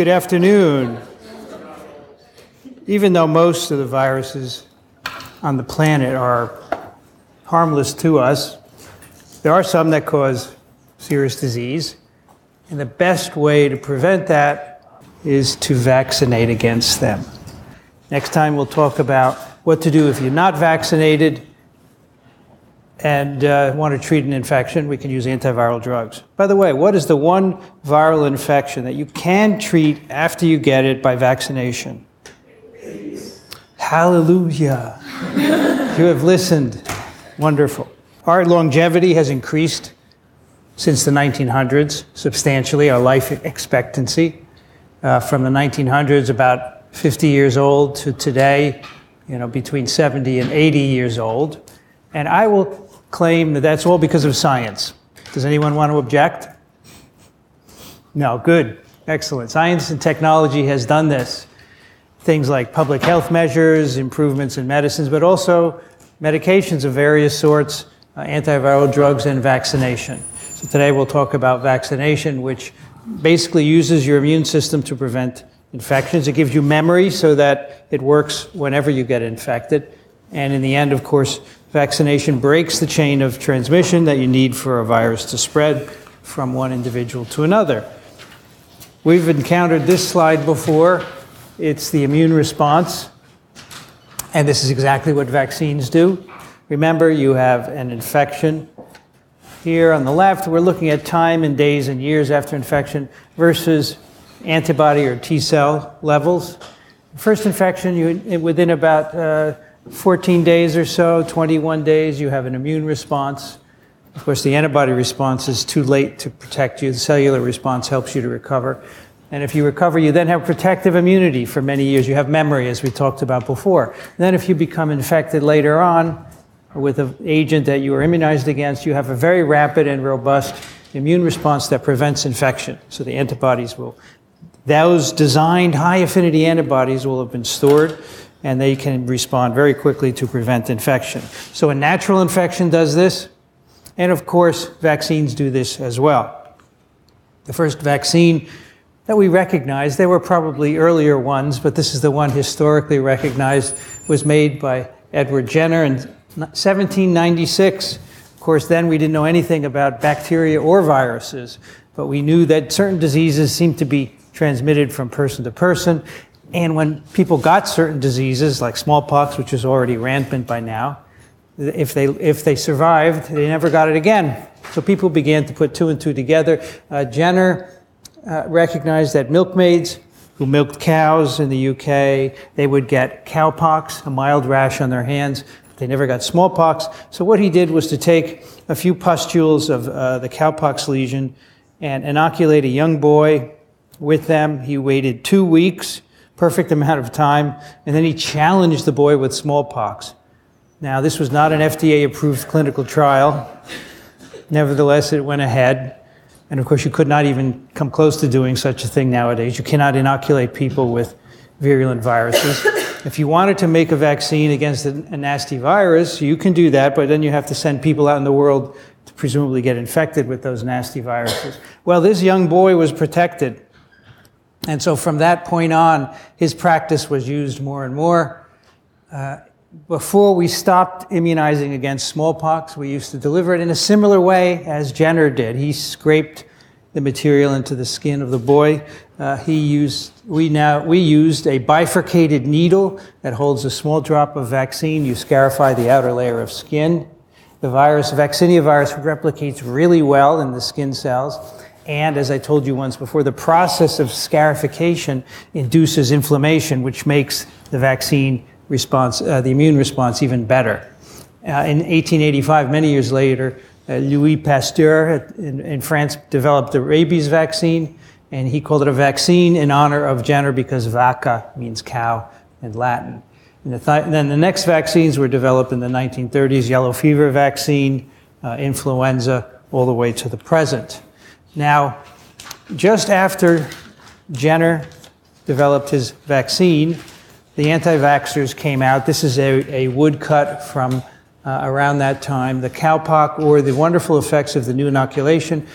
Good afternoon. Even though most of the viruses on the planet are harmless to us, there are some that cause serious disease. And the best way to prevent that is to vaccinate against them. Next time, we'll talk about what to do if you're not vaccinated and uh, want to treat an infection. We can use antiviral drugs. By the way, what is the one viral infection that you can treat after you get it by vaccination? Hallelujah. you have listened. Wonderful. Our longevity has increased since the 1900s substantially, our life expectancy. Uh, from the 1900s, about 50 years old, to today, you know, between 70 and 80 years old. And I will claim that that's all because of science. Does anyone want to object? No, good. Excellent. Science and technology has done this. Things like public health measures, improvements in medicines, but also medications of various sorts, uh, antiviral drugs, and vaccination. So today we'll talk about vaccination, which basically uses your immune system to prevent infections. It gives you memory so that it works whenever you get infected. And in the end, of course, vaccination breaks the chain of transmission that you need for a virus to spread from one individual to another. We've encountered this slide before. It's the immune response. And this is exactly what vaccines do. Remember, you have an infection. Here on the left, we're looking at time in days and years after infection versus antibody or T cell levels. First infection, you, within about uh, 14 days or so, 21 days, you have an immune response. Of course, the antibody response is too late to protect you. The cellular response helps you to recover. And if you recover, you then have protective immunity for many years. You have memory, as we talked about before. And then, if you become infected later on with an agent that you are immunized against, you have a very rapid and robust immune response that prevents infection. So the antibodies will, those designed high affinity antibodies will have been stored and they can respond very quickly to prevent infection. So a natural infection does this. And of course, vaccines do this as well. The first vaccine that we recognize. There were probably earlier ones, but this is the one historically recognized, was made by Edward Jenner in 1796. Of course, then we didn't know anything about bacteria or viruses, but we knew that certain diseases seemed to be transmitted from person to person. And when people got certain diseases, like smallpox, which is already rampant by now, if they, if they survived, they never got it again. So people began to put two and two together. Uh, Jenner uh, recognized that milkmaids who milked cows in the UK, they would get cowpox, a mild rash on their hands. They never got smallpox. So what he did was to take a few pustules of uh, the cowpox lesion and inoculate a young boy with them. He waited two weeks, perfect amount of time, and then he challenged the boy with smallpox. Now, this was not an FDA approved clinical trial. Nevertheless, it went ahead. And of course, you could not even come close to doing such a thing nowadays. You cannot inoculate people with virulent viruses. if you wanted to make a vaccine against a, nasty virus, you can do that, but then you have to send people out in the world to presumably get infected with those nasty viruses. Well, this young boy was protected. And so from that point on, his practice was used more and more. Uh, before we stopped immunizing against smallpox, we used to deliver it in a similar way as Jenner did. He scraped the material into the skin of the boy. Uh, he used, we now, we used a bifurcated needle that holds a small drop of vaccine. You scarify the outer layer of skin. The virus, vaccinia virus, replicates really well in the skin cells. And as I told you once before, the process of scarification induces inflammation, which makes the vaccine response, uh, the immune response even better. Uh, in 1885, many years later, uh, Louis Pasteur in, in, France developed the rabies vaccine, and he called it a vaccine in honor of Jenner because vacca means cow in Latin. And the th- then the next vaccines were developed in the 1930s yellow fever vaccine, uh, influenza, all the way to the present. Now, just after Jenner developed his vaccine, the anti vaxxers came out. This is a, a woodcut from uh, around that time. The cowpox or the wonderful effects of the new inoculation.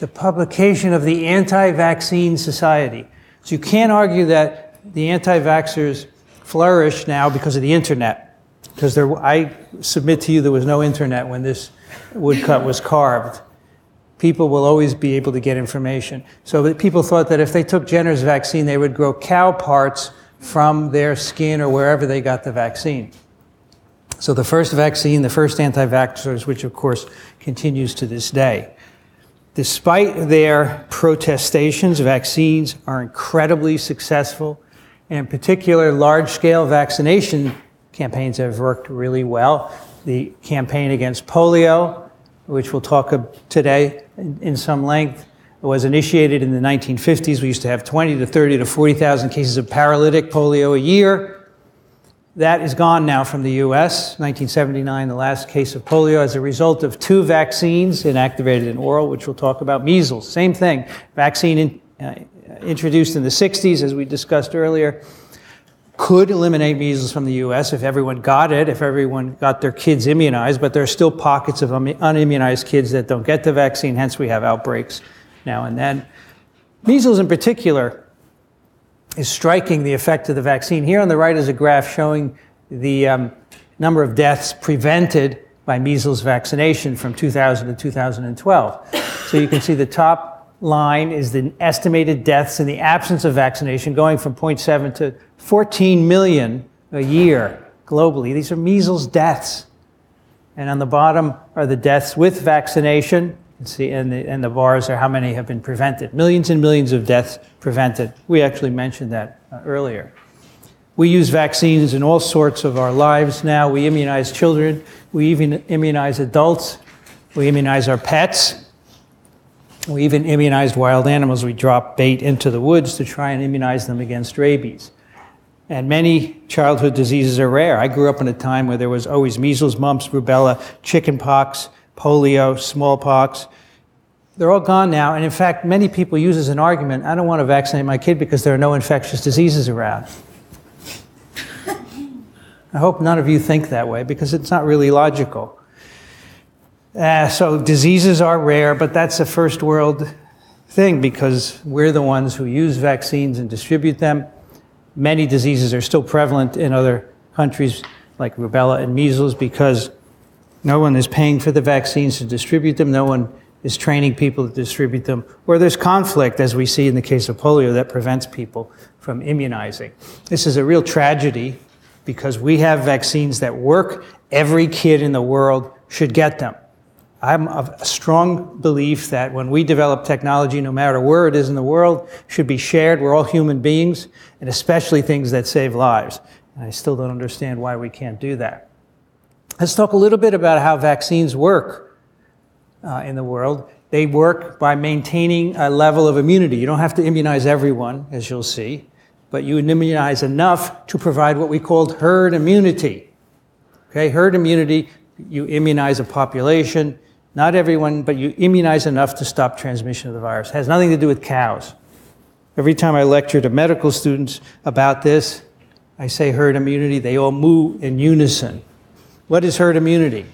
The publication of the Anti Vaccine Society. So you can't argue that the anti vaxxers flourish now because of the internet. Because there, I submit to you there was no internet when this woodcut was carved. People will always be able to get information. So people thought that if they took Jenner's vaccine, they would grow cow parts from their skin or wherever they got the vaccine. So the first vaccine, the first anti vaxxers, which of course continues to this day. Despite their protestations, vaccines are incredibly successful. And in particular, large scale vaccination campaigns have worked really well. The campaign against polio, which we'll talk about today in some length, was initiated in the 1950s. We used to have 20 to 30 to 40,000 cases of paralytic polio a year. That is gone now from the US. 1979, the last case of polio as a result of two vaccines inactivated in oral, which we'll talk about. Measles, same thing. Vaccine in, uh, introduced in the 60s, as we discussed earlier, could eliminate measles from the US if everyone got it, if everyone got their kids immunized, but there are still pockets of unimmunized kids that don't get the vaccine, hence, we have outbreaks now and then. Measles, in particular, is striking the effect of the vaccine. Here on the right is a graph showing the um, number of deaths prevented by measles vaccination from 2000 to 2012. So you can see the top line is the estimated deaths in the absence of vaccination going from 0.7 to 14 million a year globally. These are measles deaths. And on the bottom are the deaths with vaccination see, and the, and the bars are how many have been prevented. Millions and millions of deaths prevented. We actually mentioned that uh, earlier. We use vaccines in all sorts of our lives now. We immunize children. We even immunize adults. We immunize our pets. We even immunized wild animals. We dropped bait into the woods to try and immunize them against rabies. And many childhood diseases are rare. I grew up in a time where there was always measles, mumps, rubella, chickenpox, polio, smallpox. They're all gone now. And in fact, many people use as an argument I don't want to vaccinate my kid because there are no infectious diseases around. I hope none of you think that way because it's not really logical. Uh, so diseases are rare, but that's a first world thing because we're the ones who use vaccines and distribute them. Many diseases are still prevalent in other countries like rubella and measles because no one is paying for the vaccines to distribute them. No one is training people to distribute them. Or there's conflict, as we see in the case of polio, that prevents people from immunizing. This is a real tragedy because we have vaccines that work. Every kid in the world should get them. I'm of a strong belief that when we develop technology, no matter where it is in the world, should be shared. We're all human beings, and especially things that save lives. And I still don't understand why we can't do that. Let's talk a little bit about how vaccines work uh, in the world. They work by maintaining a level of immunity. You don't have to immunize everyone, as you'll see, but you immunize enough to provide what we called herd immunity. Okay, herd immunity, you immunize a population, not everyone, but you immunize enough to stop transmission of the virus. It has nothing to do with cows. Every time I lecture to medical students about this, I say herd immunity, they all moo in unison. What is herd immunity?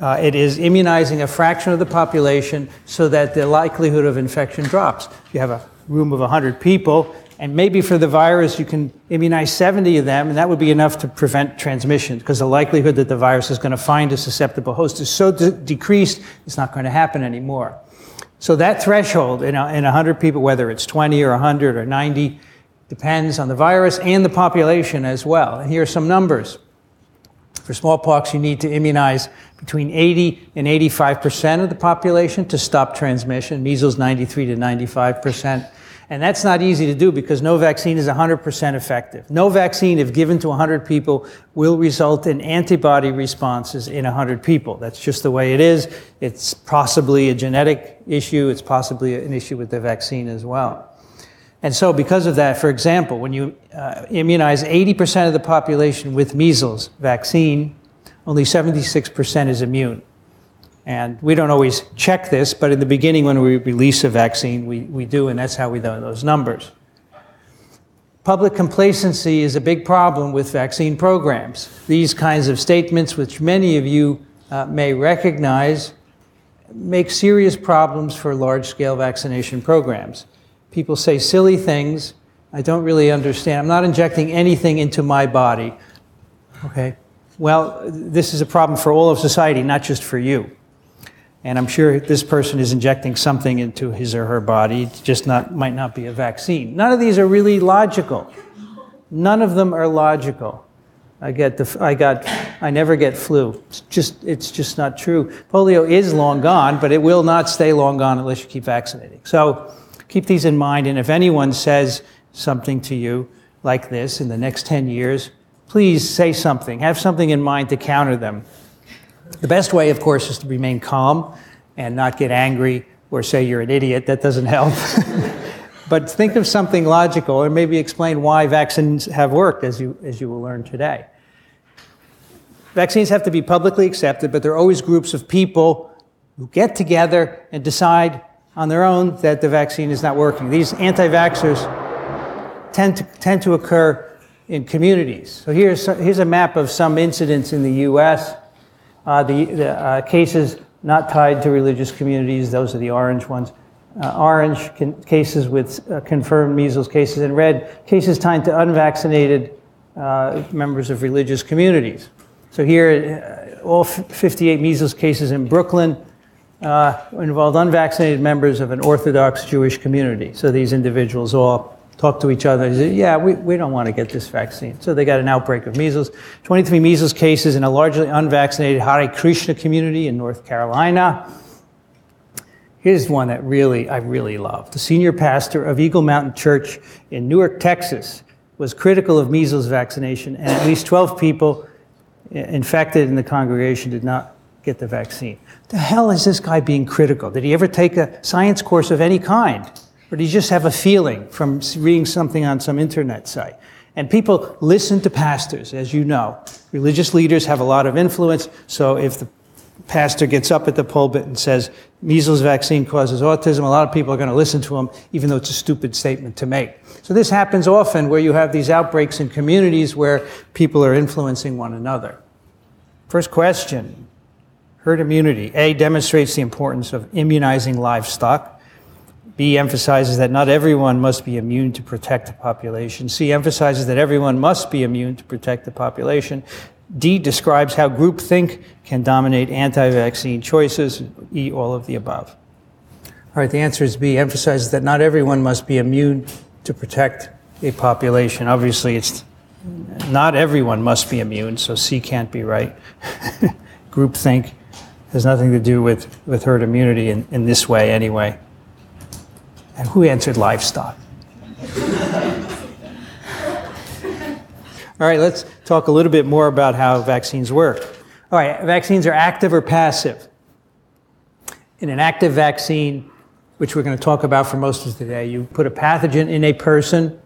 Uh, it is immunizing a fraction of the population so that the likelihood of infection drops. If you have a room of 100 people, and maybe for the virus, you can immunize 70 of them, and that would be enough to prevent transmission because the likelihood that the virus is going to find a susceptible host is so de- decreased, it's not going to happen anymore. So that threshold in, a, in 100 people, whether it's 20 or 100 or 90, depends on the virus and the population as well. And here are some numbers. For smallpox, you need to immunize between 80 and 85% of the population to stop transmission, measles 93 to 95%. And that's not easy to do because no vaccine is 100% effective. No vaccine, if given to 100 people, will result in antibody responses in 100 people. That's just the way it is. It's possibly a genetic issue. It's possibly an issue with the vaccine as well. And so, because of that, for example, when you uh, immunize 80% of the population with measles vaccine, only 76% is immune. And we don't always check this, but in the beginning, when we release a vaccine, we, we do, and that's how we know those numbers. Public complacency is a big problem with vaccine programs. These kinds of statements, which many of you uh, may recognize, make serious problems for large scale vaccination programs People say silly things. I don't really understand. I'm not injecting anything into my body. Okay? Well, this is a problem for all of society, not just for you. And I'm sure this person is injecting something into his or her body, it just not, might not be a vaccine. None of these are really logical. None of them are logical. I get the, I got, I never get flu. It's just, it's just not true. Polio is long gone, but it will not stay long gone unless you keep vaccinating. So keep these in mind. And if anyone says something to you like this in the next 10 years, please say something. Have something in mind to counter them. The best way, of course, is to remain calm and not get angry or say you're an idiot. That doesn't help. but think of something logical and maybe explain why vaccines have worked, as you, as you will learn today. Vaccines have to be publicly accepted, but there are always groups of people who get together and decide on their own that the vaccine is not working. These anti vaxxers tend to, tend to occur in communities. So here's, here's a map of some incidents in the US. Uh, the, the uh, cases not tied to religious communities, those are the orange ones. Uh, orange cases with uh, confirmed measles cases, and red cases tied to unvaccinated uh, members of religious communities. So here, uh, all 58 measles cases in Brooklyn involved unvaccinated members of an Orthodox Jewish community. So these individuals all talk to each other. Say, yeah, we, we don't want to get this vaccine. So they got an outbreak of measles. 23 measles cases in a largely unvaccinated Hare Krishna community in North Carolina. Here's one that really, I really love. The senior pastor of Eagle Mountain Church in Newark, Texas, was critical of measles vaccination, and at least 12 people infected in the congregation did not get the vaccine. The hell is this guy being critical? Did he ever take a science course of any kind? Or do you just have a feeling from reading something on some internet site? And people listen to pastors, as you know. Religious leaders have a lot of influence, so if the pastor gets up at the pulpit and says, measles vaccine causes autism, a lot of people are going to listen to him, even though it's a stupid statement to make. So this happens often where you have these outbreaks in communities where people are influencing one another. First question herd immunity. A demonstrates the importance of immunizing livestock. B emphasizes that not everyone must be immune to protect the population. C emphasizes that everyone must be immune to protect the population. D describes how groupthink can dominate anti vaccine choices. E, all of the above. All right, the answer is B emphasizes that not everyone must be immune to protect a population. Obviously, it's not everyone must be immune, so C can't be right. groupthink has nothing to do with, with herd immunity in, in this way, anyway. And who answered livestock? All right, let's talk a little bit more about how vaccines work. All right, vaccines are active or passive. In an active vaccine, which we're going to talk about for most of today, you put a pathogen in a person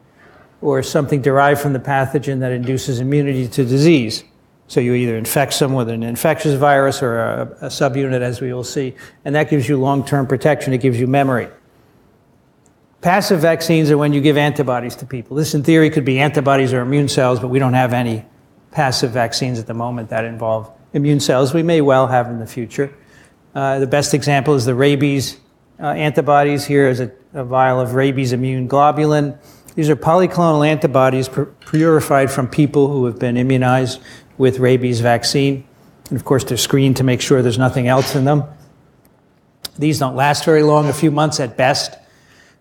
or something derived from the pathogen that induces immunity to disease. So you either infect someone with an infectious virus or a, a subunit, as we will see, and that gives you long term protection, it gives you memory. Passive vaccines are when you give antibodies to people. This, in theory, could be antibodies or immune cells, but we don't have any passive vaccines at the moment that involve immune cells. We may well have in the future. Uh, the best example is the rabies uh, antibodies. Here is a, a, vial of rabies immune globulin. These are polyclonal antibodies purified from people who have been immunized with rabies vaccine. And of course, they're screened to make sure there's nothing else in them. These don't last very long, a few months at best.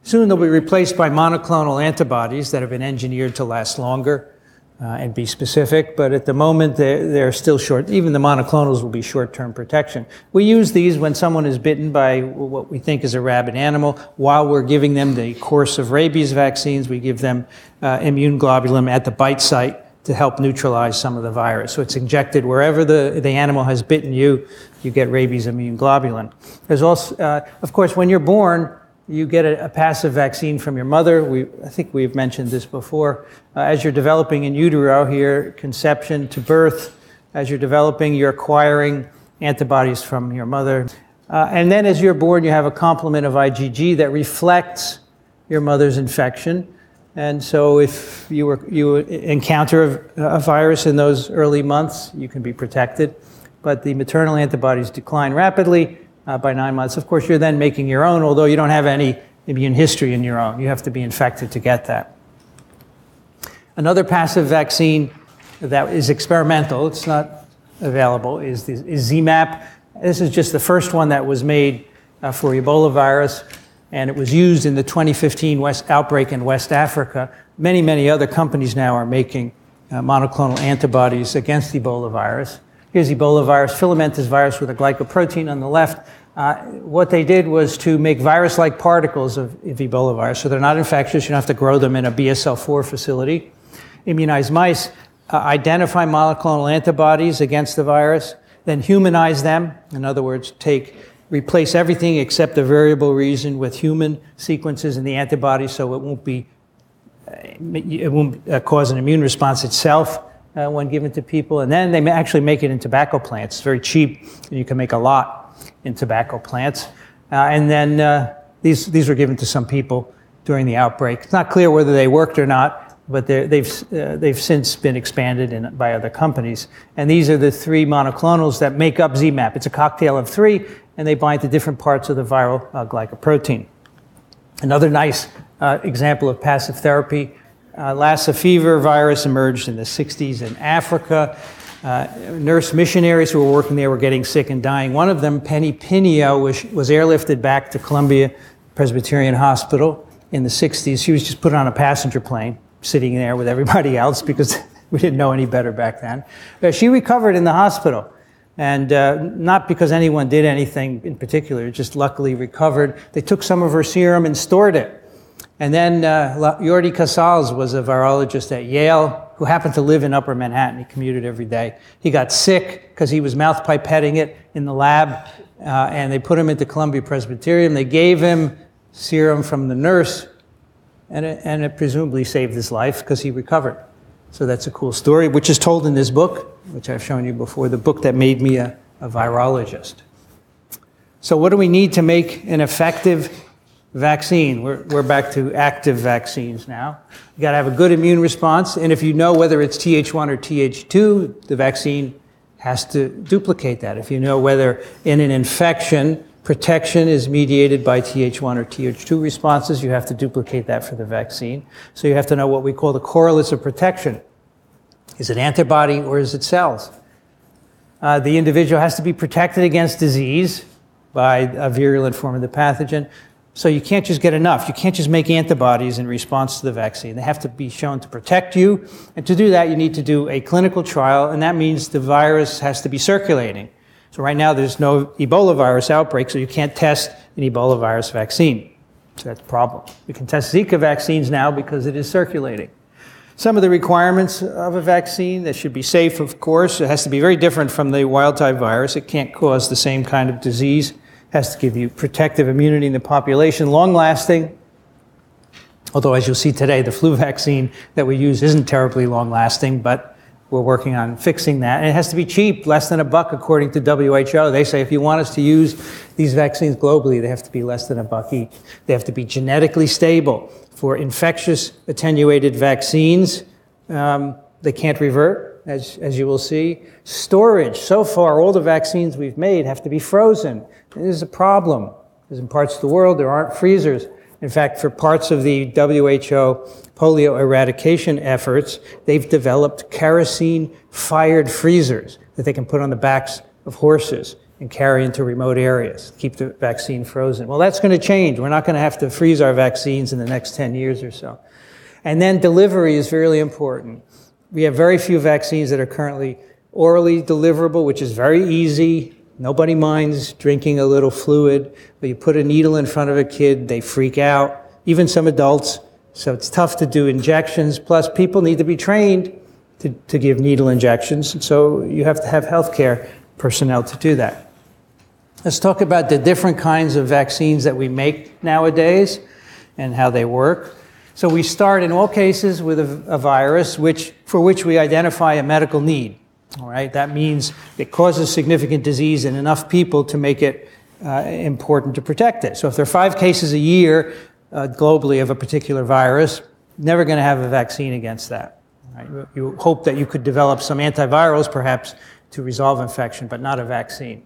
Soon they'll be replaced by monoclonal antibodies that have been engineered to last longer uh, and be specific, but at the moment they're, they're still short. Even the monoclonals will be short term protection. We use these when someone is bitten by what we think is a rabid animal. While we're giving them the course of rabies vaccines, we give them uh, immune globulin at the bite site to help neutralize some of the virus. So it's injected wherever the, the animal has bitten you, you get rabies immune globulin. There's also, uh, of course, when you're born, you get a, a, passive vaccine from your mother. We, I think we've mentioned this before. Uh, as you're developing in utero here, conception to birth, as you're developing, you're acquiring antibodies from your mother. Uh, and then as you're born, you have a complement of IgG that reflects your mother's infection. And so if you, were, you encounter a, a virus in those early months, you can be protected. But the maternal antibodies decline rapidly by nine months. Of course, you're then making your own, although you don't have any immune history in your own. You have to be infected to get that. Another passive vaccine that is experimental, it's not available, is, the, is ZMapp. This is just the first one that was made uh, for Ebola virus, and it was used in the 2015 West outbreak in West Africa. Many, many other companies now are making uh, monoclonal antibodies against Ebola virus. Here's Ebola virus, filamentous virus with a glycoprotein on the left. Uh, what they did was to make virus like particles of, of, Ebola virus, so they're not infectious. You don't have to grow them in a BSL 4 facility. Immunize mice, uh, identify monoclonal antibodies against the virus, then humanize them. In other words, take replace everything except the variable region with human sequences in the antibody so it won't be uh, it won't uh, cause an immune response itself uh, when given to people. And then they actually make it in tobacco plants. It's very cheap. And you can make a lot in tobacco plants. Uh, and then uh, these, these were given to some people during the outbreak. It's not clear whether they worked or not, but they've, uh, they've since been expanded in, by other companies. And these are the three monoclonals that make up ZMapp. It's a cocktail of three, and they bind to different parts of the viral uh, glycoprotein. Another nice uh, example of passive therapy, uh, Lassa fever virus emerged in the 60s in Africa. Uh, nurse missionaries who were working there were getting sick and dying. One of them, Penny Pinneo, was, was airlifted back to Columbia Presbyterian Hospital in the 60s. She was just put on a passenger plane sitting there with everybody else because we didn't know any better back then. But she recovered in the hospital. And uh, not because anyone did anything in particular, just luckily recovered. They took some of her serum and stored it. And then uh, Jordi Casals was a virologist at Yale who happened to live in Upper Manhattan. He commuted every day. He got sick because he was mouth pipetting it in the lab, uh, and they put him into Columbia Presbyterian. They gave him serum from the nurse and it, and it presumably saved his life because he recovered. So that's a cool story, which is told in this book, which I've shown you before, the book that made me a, a virologist. So, what do we need to make an effective vaccine? We're, we're back to active vaccines now. You got to have a good immune response, and if you know whether it's Th1 or Th2, the vaccine has to duplicate that. If you know whether in an infection Protection is mediated by Th1 or Th2 responses. You have to duplicate that for the vaccine. So you have to know what we call the correlates of protection. Is it antibody or is it cells? Uh, the individual has to be protected against disease by a virulent form of the pathogen. So you can't just get enough. You can't just make antibodies in response to the vaccine. They have to be shown to protect you. And to do that, you need to do a clinical trial, and that means the virus has to be circulating. So right now there's no Ebola virus outbreak, so you can't test an Ebola virus vaccine. So that's a problem. We can test Zika vaccines now because it is circulating. Some of the requirements of a vaccine that should be safe, of course, it has to be very different from the wild type virus. It can't cause the same kind of disease. Has to give you protective immunity in the population, long lasting. Although, as you'll see today, the flu vaccine that we use isn't terribly long lasting, but we're working on fixing that. And it has to be cheap, less than a buck, according to WHO. They say if you want us to use these vaccines globally, they have to be less than a buck each. They have to be genetically stable. For infectious attenuated vaccines, um, they can't revert, as, as you will see. Storage. So far, all the vaccines we've made have to be frozen. This is a problem, because in parts of the world, there aren't freezers. In fact, for parts of the WHO polio eradication efforts, they've developed kerosene fired freezers that they can put on the backs of horses and carry into remote areas, keep the vaccine frozen. Well, that's going to change. We're not going to have to freeze our vaccines in the next 10 years or so. And then delivery is really important. We have very few vaccines that are currently orally deliverable, which is very easy. Nobody minds drinking a little fluid, but you put a needle in front of a kid, they freak out, even some adults. So it's tough to do injections. Plus, people need to be trained to, to give needle injections. So you have to have healthcare personnel to do that. Let's talk about the different kinds of vaccines that we make nowadays and how they work. So we start in all cases with a, a virus which, for which we identify a medical need. All right, that means it causes significant disease in enough people to make it uh, important to protect it. So if there are five cases a year uh, globally of a particular virus, never going to have a vaccine against that. Right? You hope that you could develop some antivirals perhaps to resolve infection, but not a vaccine.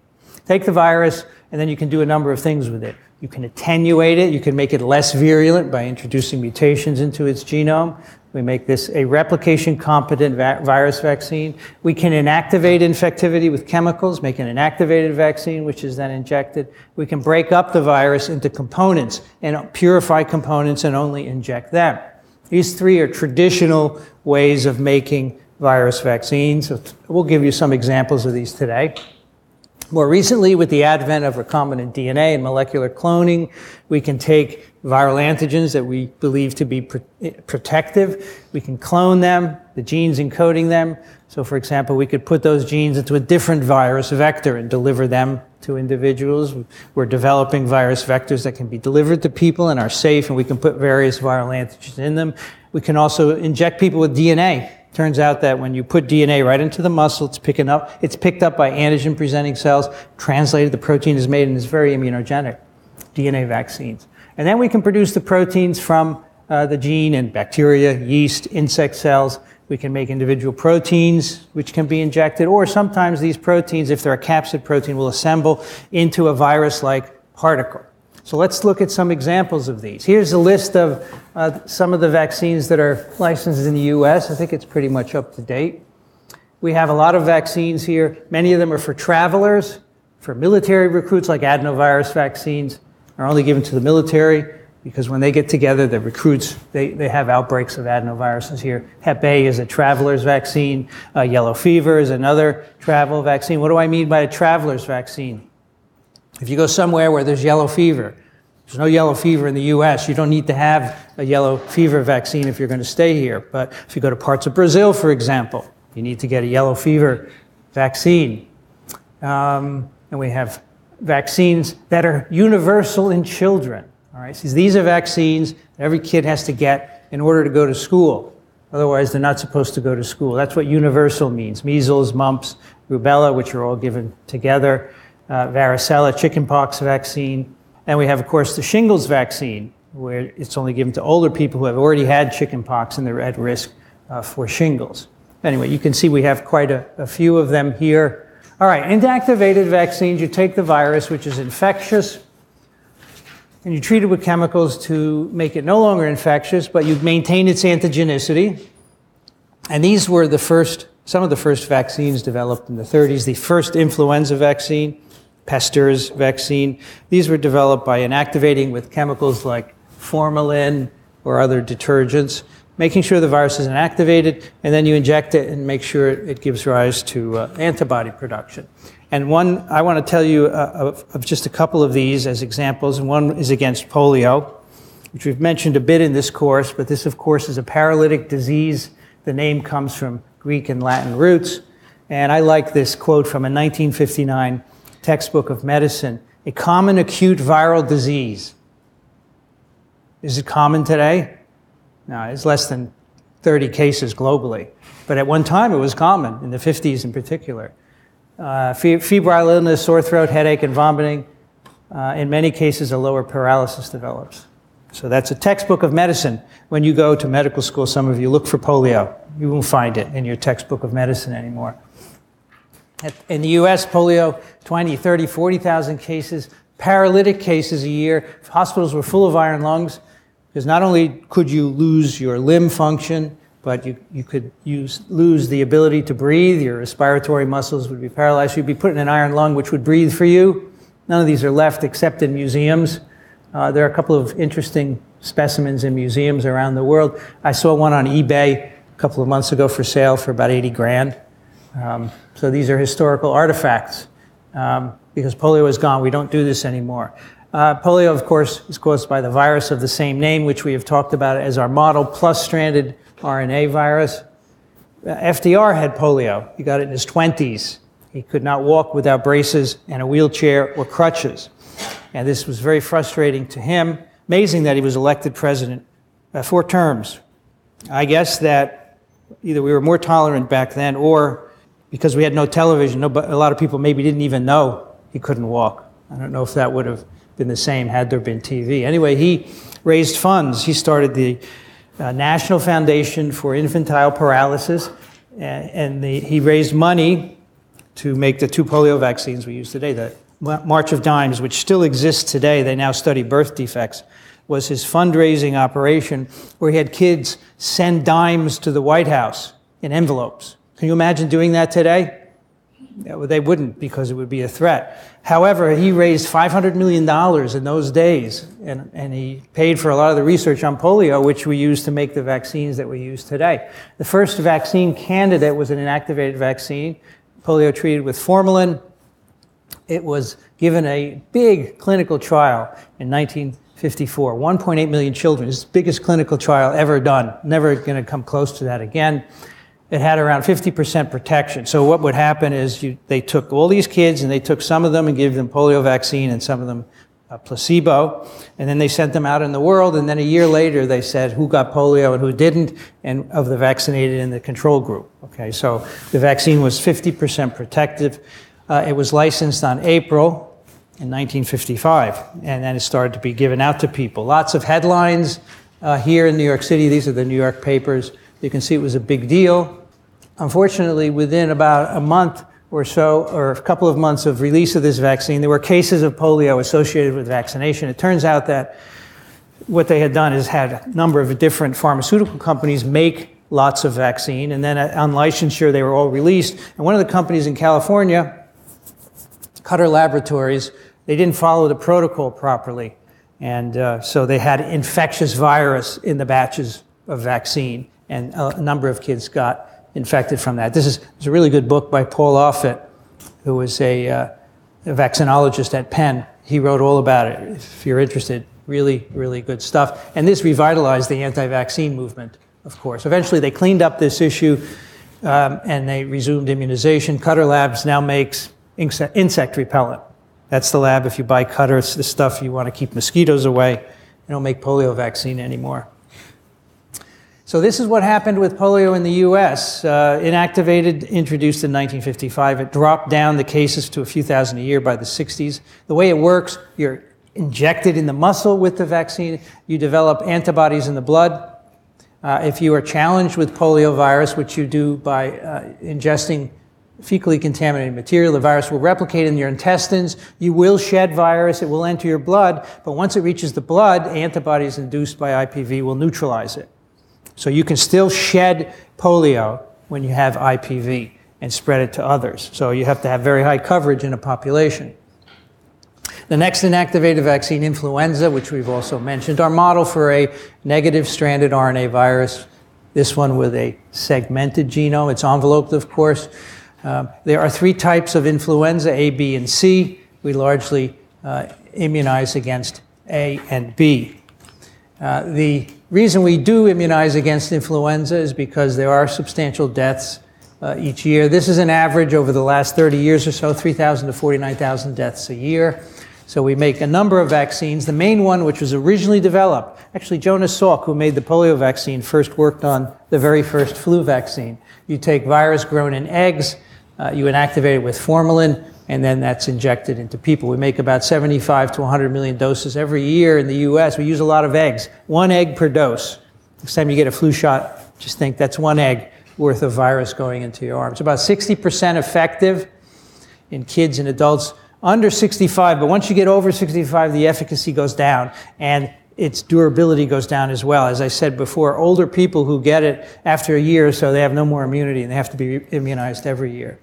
Take the virus, and then you can do a number of things with it. You can attenuate it. You can make it less virulent by introducing mutations into its genome. We make this a replication competent va- virus vaccine. We can inactivate infectivity with chemicals, make an inactivated vaccine, which is then injected. We can break up the virus into components and purify components and only inject them. These three are traditional ways of making virus vaccines. We'll give you some examples of these today. More recently, with the advent of recombinant DNA and molecular cloning, we can take viral antigens that we believe to be protective. We can clone them, the genes encoding them. So, for example, we could put those genes into a different virus vector and deliver them to individuals. We're developing virus vectors that can be delivered to people and are safe, and we can put various viral antigens in them. We can also inject people with DNA Turns out that when you put DNA right into the muscle, it's picking up, it's picked up by antigen presenting cells, translated, the protein is made, and it's very immunogenic. DNA vaccines. And then we can produce the proteins from uh, the gene in bacteria, yeast, insect cells. We can make individual proteins which can be injected, or sometimes these proteins, if they're a capsid protein, will assemble into a virus like particle. So let's look at some examples of these. Here's a list of uh, some of the vaccines that are licensed in the US. I think it's pretty much up to date. We have a lot of vaccines here. Many of them are for travelers, for military recruits, like adenovirus vaccines are only given to the military because when they get together, the recruits, they, they have outbreaks of adenoviruses here. Hep A is a traveler's vaccine. Uh, yellow fever is another travel vaccine. What do I mean by a traveler's vaccine? If you go somewhere where there's yellow fever, there's no yellow fever in the US. You don't need to have a yellow fever vaccine if you're going to stay here. But if you go to parts of Brazil, for example, you need to get a yellow fever vaccine. Um, and we have vaccines that are universal in children. All right, so these are vaccines that every kid has to get in order to go to school. Otherwise, they're not supposed to go to school. That's what universal means measles, mumps, rubella, which are all given together uh, varicella chickenpox vaccine. And we have, of course, the shingles vaccine, where it's only given to older people who have already had chickenpox and they're at risk uh, for shingles. Anyway, you can see we have quite a, a few of them here. All right, inactivated vaccines, you take the virus, which is infectious, and you treat it with chemicals to make it no longer infectious, but you maintain its antigenicity. And these were the first, some of the first vaccines developed in the 30s. The first influenza vaccine Pasteur's vaccine. These were developed by inactivating with chemicals like formalin or other detergents, making sure the virus is inactivated, and then you inject it and make sure it gives rise to uh, antibody production. And one, I want to tell you uh, of, of just a couple of these as examples, and one is against polio, which we've mentioned a bit in this course, but this, of course, is a paralytic disease. The name comes from Greek and Latin roots. And I like this quote from a 1959 textbook of medicine, a common acute viral disease. Is it common today? No, it's less than 30 cases globally. But at one time it was common, in the 50s in particular. Uh, febrile illness, sore throat, headache, and vomiting. Uh, in many cases, a lower paralysis develops. So that's a textbook of medicine. When you go to medical school, some of you look for polio. You won't find it in your textbook of medicine anymore. In the US, polio, 20, 30, 40,000 cases, paralytic cases a year. Hospitals were full of iron lungs because not only could you lose your limb function, but you, you could use, lose the ability to breathe. Your respiratory muscles would be paralyzed. You'd be put in an iron lung, which would breathe for you. None of these are left except in museums. Uh, there are a couple of interesting specimens in museums around the world. I saw one on eBay a couple of months ago for sale for about 80 grand. Um, so these are historical artifacts. Um, because polio is gone, we don't do this anymore. Uh, polio, of course, is caused by the virus of the same name, which we have talked about as our model plus stranded RNA virus. Uh, FDR had polio. He got it in his 20s. He could not walk without braces and a wheelchair or crutches. And this was very frustrating to him. Amazing that he was elected president uh, four terms. I guess that either we were more tolerant back then or because we had no television, no, a lot of people maybe didn't even know he couldn't walk. I don't know if that would have been the same had there been TV. Anyway, he raised funds. He started the uh, National Foundation for Infantile Paralysis, and, and the, he raised money to make the two polio vaccines we use today, the March of Dimes, which still exists today, they now study birth defects, was his fundraising operation where he had kids send dimes to the White House in envelopes. Can you imagine doing that today? They wouldn't because it would be a threat. However, he raised $500 million in those days, and, and he paid for a lot of the research on polio, which we use to make the vaccines that we use today. The first vaccine candidate was an inactivated vaccine, polio treated with formalin. It was given a big clinical trial in 1954, 1.8 million children. It's the biggest clinical trial ever done. Never going to come close to that again it had around 50% protection. So what would happen is you, they took all these kids and they took some of them and gave them polio vaccine and some of them a placebo, and then they sent them out in the world. And then a year later, they said who got polio and who didn't, and of the vaccinated in the control group. Okay, so the vaccine was 50% protective. Uh, it was licensed on April in 1955, and then it started to be given out to people. Lots of headlines uh, here in New York City. These are the New York papers. You can see it was a big deal. Unfortunately, within about a month or so, or a couple of months of release of this vaccine, there were cases of polio associated with vaccination. It turns out that what they had done is had a number of different pharmaceutical companies make lots of vaccine, and then on licensure, they were all released. And one of the companies in California, Cutter Laboratories, they didn't follow the protocol properly. And uh, so they had infectious virus in the batches of vaccine, and a number of kids got infected from that. This is, a really good book by Paul Offit, who was a, uh, a vaccinologist at Penn. He wrote all about it. If you're interested, really, really good stuff. And this revitalized the anti vaccine movement, of course. Eventually, they cleaned up this issue um, and they resumed immunization. Cutter Labs now makes insect repellent. That's the lab. If you buy Cutter, it's the stuff you want to keep mosquitoes away. They don't make polio vaccine anymore. So this is what happened with polio in the U.S. Uh, inactivated, introduced in 1955. It dropped down the cases to a few thousand a year by the 60s. The way it works, you're injected in the muscle with the vaccine. You develop antibodies in the blood. Uh, if you are challenged with polio virus, which you do by uh, ingesting fecally contaminated material, the virus will replicate in your intestines. You will shed virus. It will enter your blood. But once it reaches the blood, antibodies induced by IPV will neutralize it. So you can still shed polio when you have IPV and spread it to others. So you have to have very high coverage in a population. The next inactivated vaccine, influenza, which we've also mentioned, our model for a negative stranded RNA virus, this one with a segmented genome. It's enveloped, of course. Um, there are three types of influenza, A, B, and C. We largely uh, immunize against A and B. Uh, the reason we do immunize against influenza is because there are substantial deaths uh, each year. This is an average over the last 30 years or so 3,000 to 49,000 deaths a year. So we make a number of vaccines. The main one, which was originally developed, actually Jonas Salk, who made the polio vaccine, first worked on the very first flu vaccine. You take virus grown in eggs, uh, you inactivate it with formalin, and then that's injected into people. We make about 75 to 100 million doses every year in the US. We use a lot of eggs, one egg per dose. Next time you get a flu shot, just think that's one egg worth of virus going into your arm. It's about 60% effective in kids and adults under 65, but once you get over 65, the efficacy goes down and its durability goes down as well. As I said before, older people who get it after a year or so, they have no more immunity and they have to be immunized every year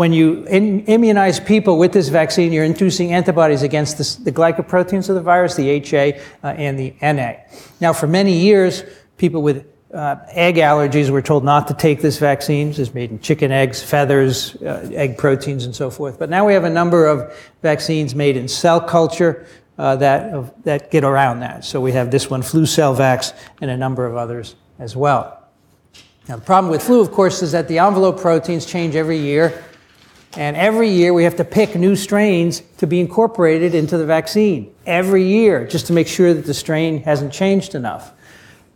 when you in, immunize people with this vaccine, you're inducing antibodies against the glycoproteins of the virus, the HA uh, and the NA. Now, for many years, people with uh, egg allergies were told not to take this vaccine. It's made in chicken eggs, feathers, uh, egg proteins, and so forth. But now we have a number of vaccines made in cell culture uh, that, that get around that. So we have this one, Flucelvax, and a number of others as well. Now, the problem with flu, of course, is that the envelope proteins change every year. And every year we have to pick new strains to be incorporated into the vaccine. Every year, just to make sure that the strain hasn't changed enough.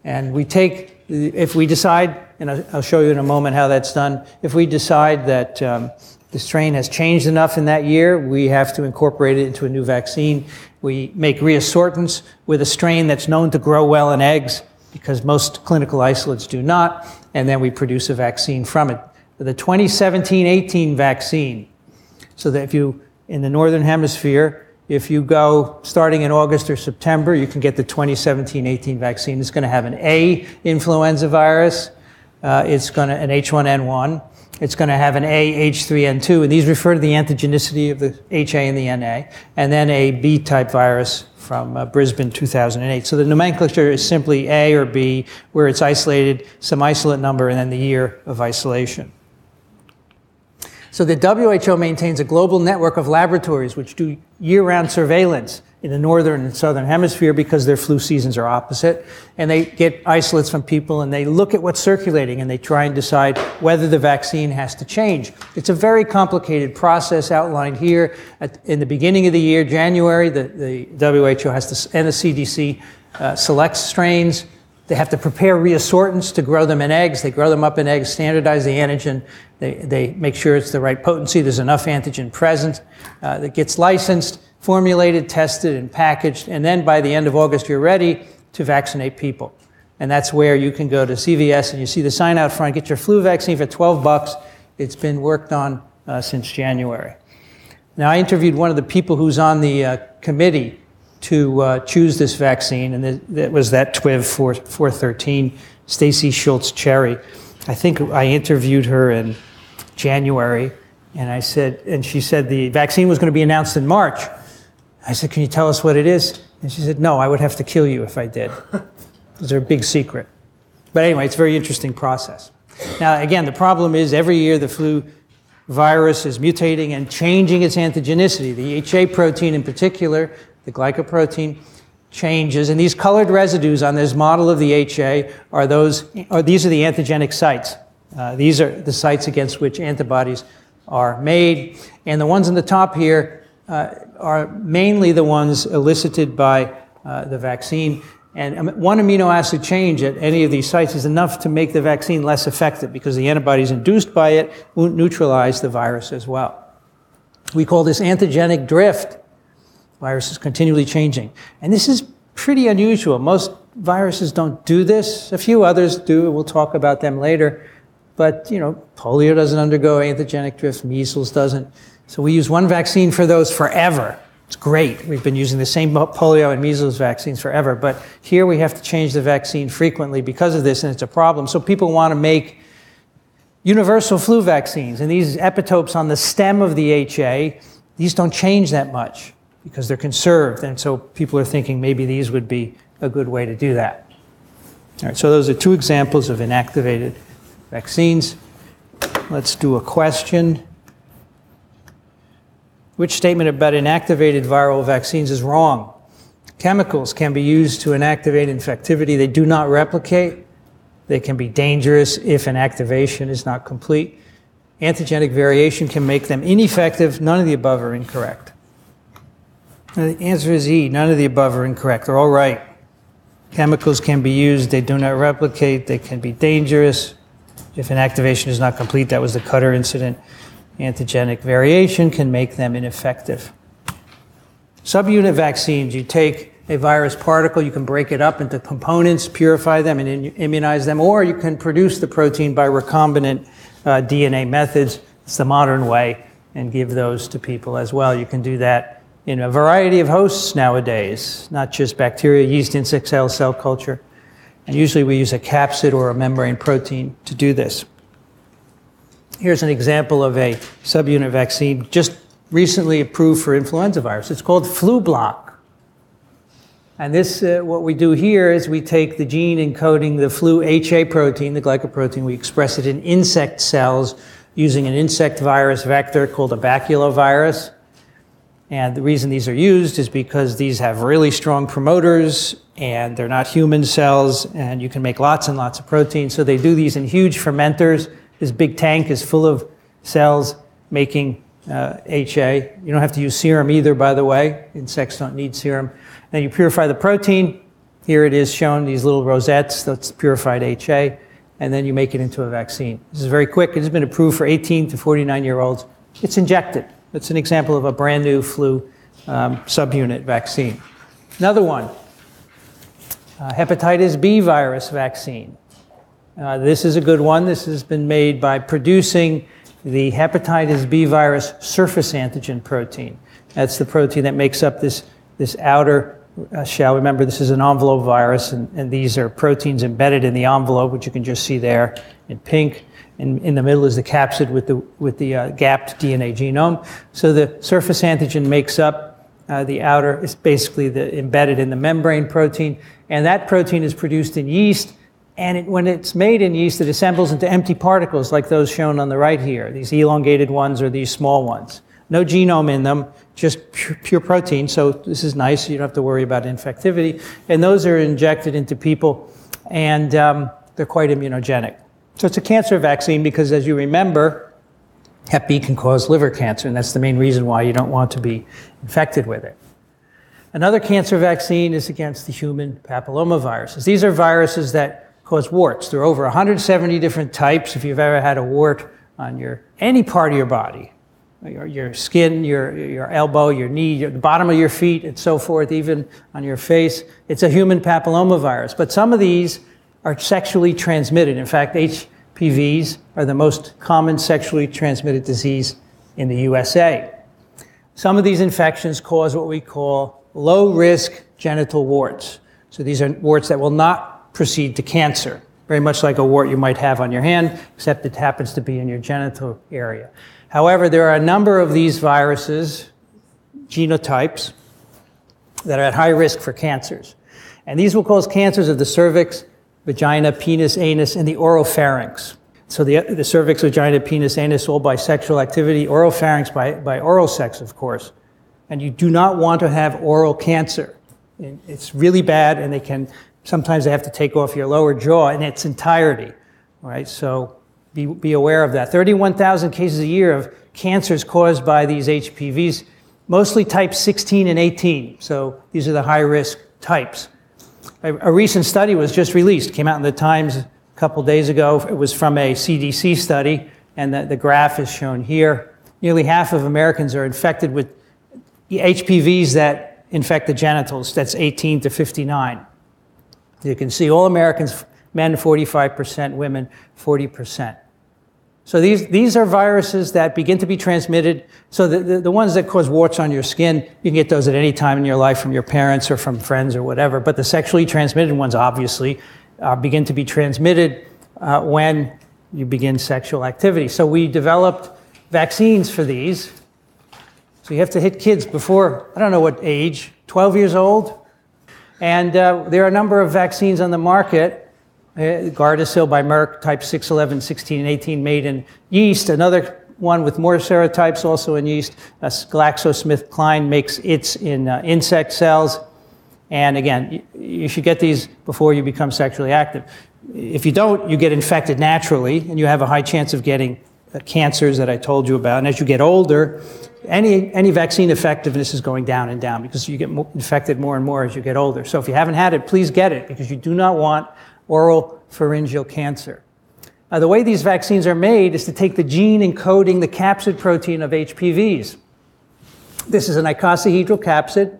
And we take, if we decide, and I'll show you in a moment how that's done, if we decide that um, the strain has changed enough in that year, we have to incorporate it into a new vaccine. We make reassortants with a strain that's known to grow well in eggs, because most clinical isolates do not, and then we produce a vaccine from it the 2017 18 vaccine. So that if you in the Northern Hemisphere, if you go starting in August or September, you can get the 2017-18 vaccine. It's going to have an A influenza virus. Uh, it's going to an H1N1. It's going to have an A, H3N2, and these refer to the antigenicity of the HA and the NA, and then a B type virus from uh, Brisbane 2008. So the nomenclature is simply A or B, where it's isolated, some isolate number, and then the year of isolation. So the WHO maintains a global network of laboratories which do year round surveillance in the northern and southern hemisphere because their flu seasons are opposite. And they get isolates from people and they look at what's circulating and they try and decide whether the vaccine has to change. It's a very complicated process outlined here. At, in the beginning of the year, January, the, the WHO has to, and the CDC uh, selects strains. They have to prepare reassortants to grow them in eggs. They grow them up in eggs, standardize the antigen. They, they make sure it's the right potency. There's enough antigen present. Uh, that gets licensed formulated, tested, and packaged. And then by the end of August, you're ready to vaccinate people. And that's where you can go to CVS and you see the sign out front, get your flu vaccine for 12 bucks. It's been worked on uh, since January. Now, I interviewed one of the people who's on the uh, committee to uh, choose this vaccine, and that was that TWIV 413, Stacy Schultz Cherry. I think I interviewed her in January, and I said, and she said the vaccine was going to be announced in March. I said, Can you tell us what it is? And she said, No, I would have to kill you if I did. Those are a big secret. But anyway, it's a very interesting process. Now, again, the problem is every year the flu virus is mutating and changing its antigenicity. The HA protein, in particular, the glycoprotein, changes. And these colored residues on this model of the HA are those, or these are the antigenic sites. Uh, these are the sites against which antibodies are made. And the ones on the top here uh, are mainly the ones elicited by uh, the vaccine. And um, one amino acid change at any of these sites is enough to make the vaccine less effective because the antibodies induced by it won't neutralize the virus as well. We call this antigenic drift. Virus is continually changing. And this is pretty unusual. Most viruses don't do this. A few others do. We'll talk about them later. But, you know, polio doesn't undergo antigenic drift. Measles doesn't. So we use one vaccine for those forever. It's great. We've been using the same polio and measles vaccines forever, but here we have to change the vaccine frequently because of this, and it's a problem. So people want to make universal flu vaccines, and these epitopes on the stem of the HA, these don't change that much because they're conserved, and so people are thinking maybe these would be a good way to do that. All right, so those are two examples of inactivated vaccines. Let's do a question. Which statement about inactivated viral vaccines is wrong? Chemicals can be used to inactivate infectivity. They do not replicate. They can be dangerous if inactivation is not complete. Antigenic variation can make them ineffective. None of the above are incorrect. The answer is E. None of the above are incorrect. They're all right. Chemicals can be used. They do not replicate. They can be dangerous if inactivation is not complete. That was the Cutter incident antigenic variation can make them ineffective. Subunit vaccines, you take a virus particle, you can break it up into components, purify them, and immunize them, or you can produce the protein by recombinant uh, DNA methods. It's the modern way, and give those to people as well. You can do that in a variety of hosts nowadays, not just bacteria, yeast, insect cell, cell culture. And usually we use a capsid or a membrane protein to do this. Here's an example of a subunit vaccine just recently approved for influenza virus. It's called Flublok. And this, uh, what we do here is we take the gene encoding the flu HA protein, the glycoprotein, we express it in insect cells using an insect virus vector called a baculovirus. And the reason these are used is because these have really strong promoters and they're not human cells and you can make lots and lots of protein. So they do these in huge fermenters this big tank is full of cells making uh, HA. You don't have to use serum either, by the way. Insects don't need serum. Then you purify the protein. Here it is shown, these little rosettes, that's purified HA. And then you make it into a vaccine. This is very quick. It has been approved for 18 to 49 year olds. It's injected. It's an example of a brand new flu um, subunit vaccine. Another one, uh, hepatitis B virus vaccine. Uh, this is a good one. This has been made by producing the hepatitis B virus surface antigen protein. That's the protein that makes up this, this outer uh, shell. Remember, this is an envelope virus, and, and these are proteins embedded in the envelope, which you can just see there in pink. And in the middle is the capsid with the, with the uh, gapped DNA genome. So the surface antigen makes up uh, the outer, it's basically the, embedded in the membrane protein. And that protein is produced in yeast. And it, when it's made in yeast, it assembles into empty particles like those shown on the right here, these elongated ones or these small ones. No genome in them, just pure, pure protein. So this is nice. You don't have to worry about infectivity. And those are injected into people, and um, they're quite immunogenic. So it's a cancer vaccine because, as you remember, Hep B can cause liver cancer, and that's the main reason why you don't want to be infected with it. Another cancer vaccine is against the human papillomaviruses. These are viruses that cause warts. There are over 170 different types. If you've ever had a wart on your any part of your body, your, your skin, your, your elbow, your knee, your, the bottom of your feet, and so forth, even on your face. It's a human papillomavirus. But some of these are sexually transmitted. In fact, HPVs are the most common sexually transmitted disease in the USA. Some of these infections cause what we call low risk genital warts. So these are warts that will not proceed to cancer, very much like a wart you might have on your hand, except it happens to be in your genital area. However, there are a number of these viruses, genotypes, that are at high risk for cancers. And these will cause cancers of the cervix, vagina, penis, anus, and the oropharynx. So the, the cervix, vagina, penis, anus, all by sexual activity, oropharynx by, by oral sex, of course. And you do not want to have oral cancer. It's really bad, and they can sometimes they have to take off your lower jaw in its entirety. Right? So be, be aware of that. 31,000 cases a year of cancers caused by these HPVs, mostly type 16 and 18. So these are the high risk types. A, recent study was just released, came out in the Times a couple days ago. It was from a CDC study, and the, the graph is shown here. Nearly half of Americans are infected with HPVs that infect the genitals, that's 18 to 59. You can see all Americans, men 45%, women 40%. So these, these are viruses that begin to be transmitted. So the, the, the, ones that cause warts on your skin, you can get those at any time in your life from your parents or from friends or whatever. But the sexually transmitted ones, obviously, uh, begin to be transmitted uh, when you begin sexual activity. So we developed vaccines for these. So you have to hit kids before, I don't know what age, 12 years old. And uh, there are a number of vaccines on the market Gardasil by Merck, type 6, 11, 16, and 18, made in yeast. Another one with more serotypes, also in yeast. Uh, GlaxoSmithKline makes its in uh, insect cells. And again, you should get these before you become sexually active. If you don't, you get infected naturally, and you have a high chance of getting uh, cancers that I told you about. And as you get older, any, any vaccine effectiveness is going down and down because you get more infected more and more as you get older. So if you haven't had it, please get it because you do not want oral pharyngeal cancer. Uh, the way these vaccines are made is to take the gene encoding the capsid protein of HPVs. This is an icosahedral capsid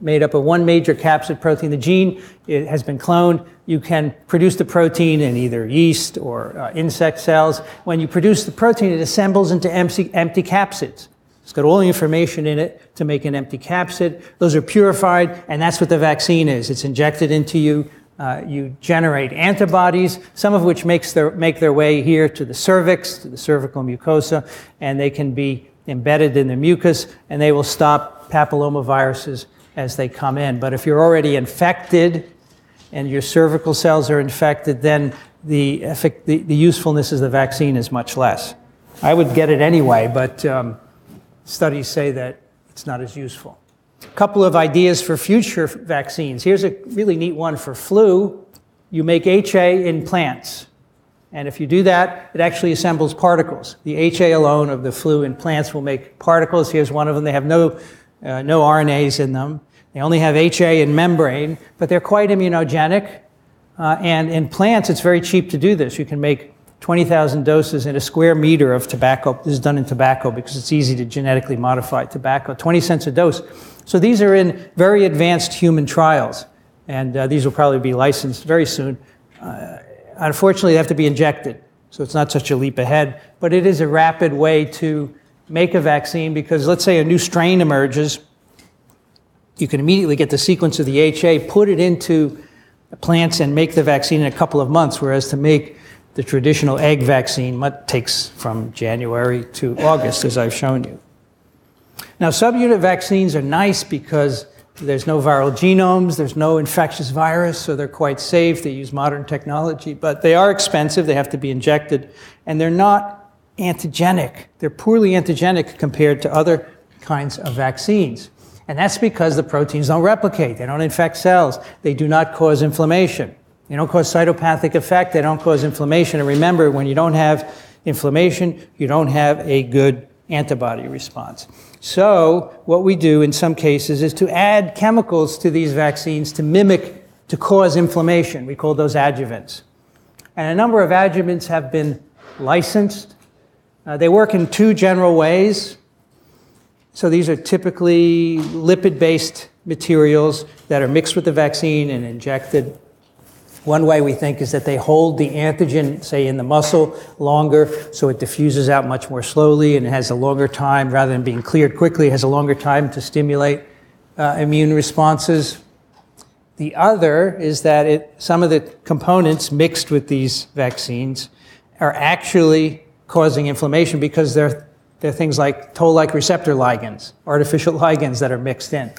made up of one major capsid protein. The gene it has been cloned. You can produce the protein in either yeast or uh, insect cells. When you produce the protein, it assembles into empty, empty capsids. It's got all the information in it to make an empty capsid. Those are purified, and that's what the vaccine is. It's injected into you uh, you generate antibodies, some of which makes their, make their way here to the cervix, to the cervical mucosa, and they can be embedded in the mucus, and they will stop papillomaviruses as they come in. But if you're already infected and your cervical cells are infected, then the, effect, the, the usefulness of the vaccine is much less. I would get it anyway, but um, studies say that it's not as useful couple of ideas for future vaccines. Here's a really neat one for flu. You make HA in plants. And if you do that, it actually assembles particles. The HA alone of the flu in plants will make particles. Here's one of them. They have no, uh, no RNAs in them. They only have HA in membrane, but they're quite immunogenic. Uh, and in plants, it's very cheap to do this. You can make 20,000 doses in a square meter of tobacco. This is done in tobacco because it's easy to genetically modify tobacco. 20 cents a dose. So these are in very advanced human trials, and uh, these will probably be licensed very soon. Uh, unfortunately, they have to be injected, so it's not such a leap ahead, but it is a rapid way to make a vaccine because let's say a new strain emerges, you can immediately get the sequence of the HA, put it into plants, and make the vaccine in a couple of months, whereas to make the traditional egg vaccine takes from January to August, as I've shown you. Now, subunit vaccines are nice because there's no viral genomes, there's no infectious virus, so they're quite safe. They use modern technology, but they are expensive, they have to be injected, and they're not antigenic. They're poorly antigenic compared to other kinds of vaccines. And that's because the proteins don't replicate, they don't infect cells, they do not cause inflammation. They don't cause cytopathic effect, they don't cause inflammation. And remember, when you don't have inflammation, you don't have a good antibody response. So, what we do in some cases is to add chemicals to these vaccines to mimic, to cause inflammation. We call those adjuvants. And a number of adjuvants have been licensed. Uh, they work in two general ways. So, these are typically lipid based materials that are mixed with the vaccine and injected one way we think is that they hold the antigen, say, in the muscle longer, so it diffuses out much more slowly and it has a longer time, rather than being cleared quickly, it has a longer time to stimulate uh, immune responses. The other is that it, some of the components mixed with these vaccines are actually causing inflammation because they're, they're things like toll-like receptor ligands, artificial ligands that are mixed in.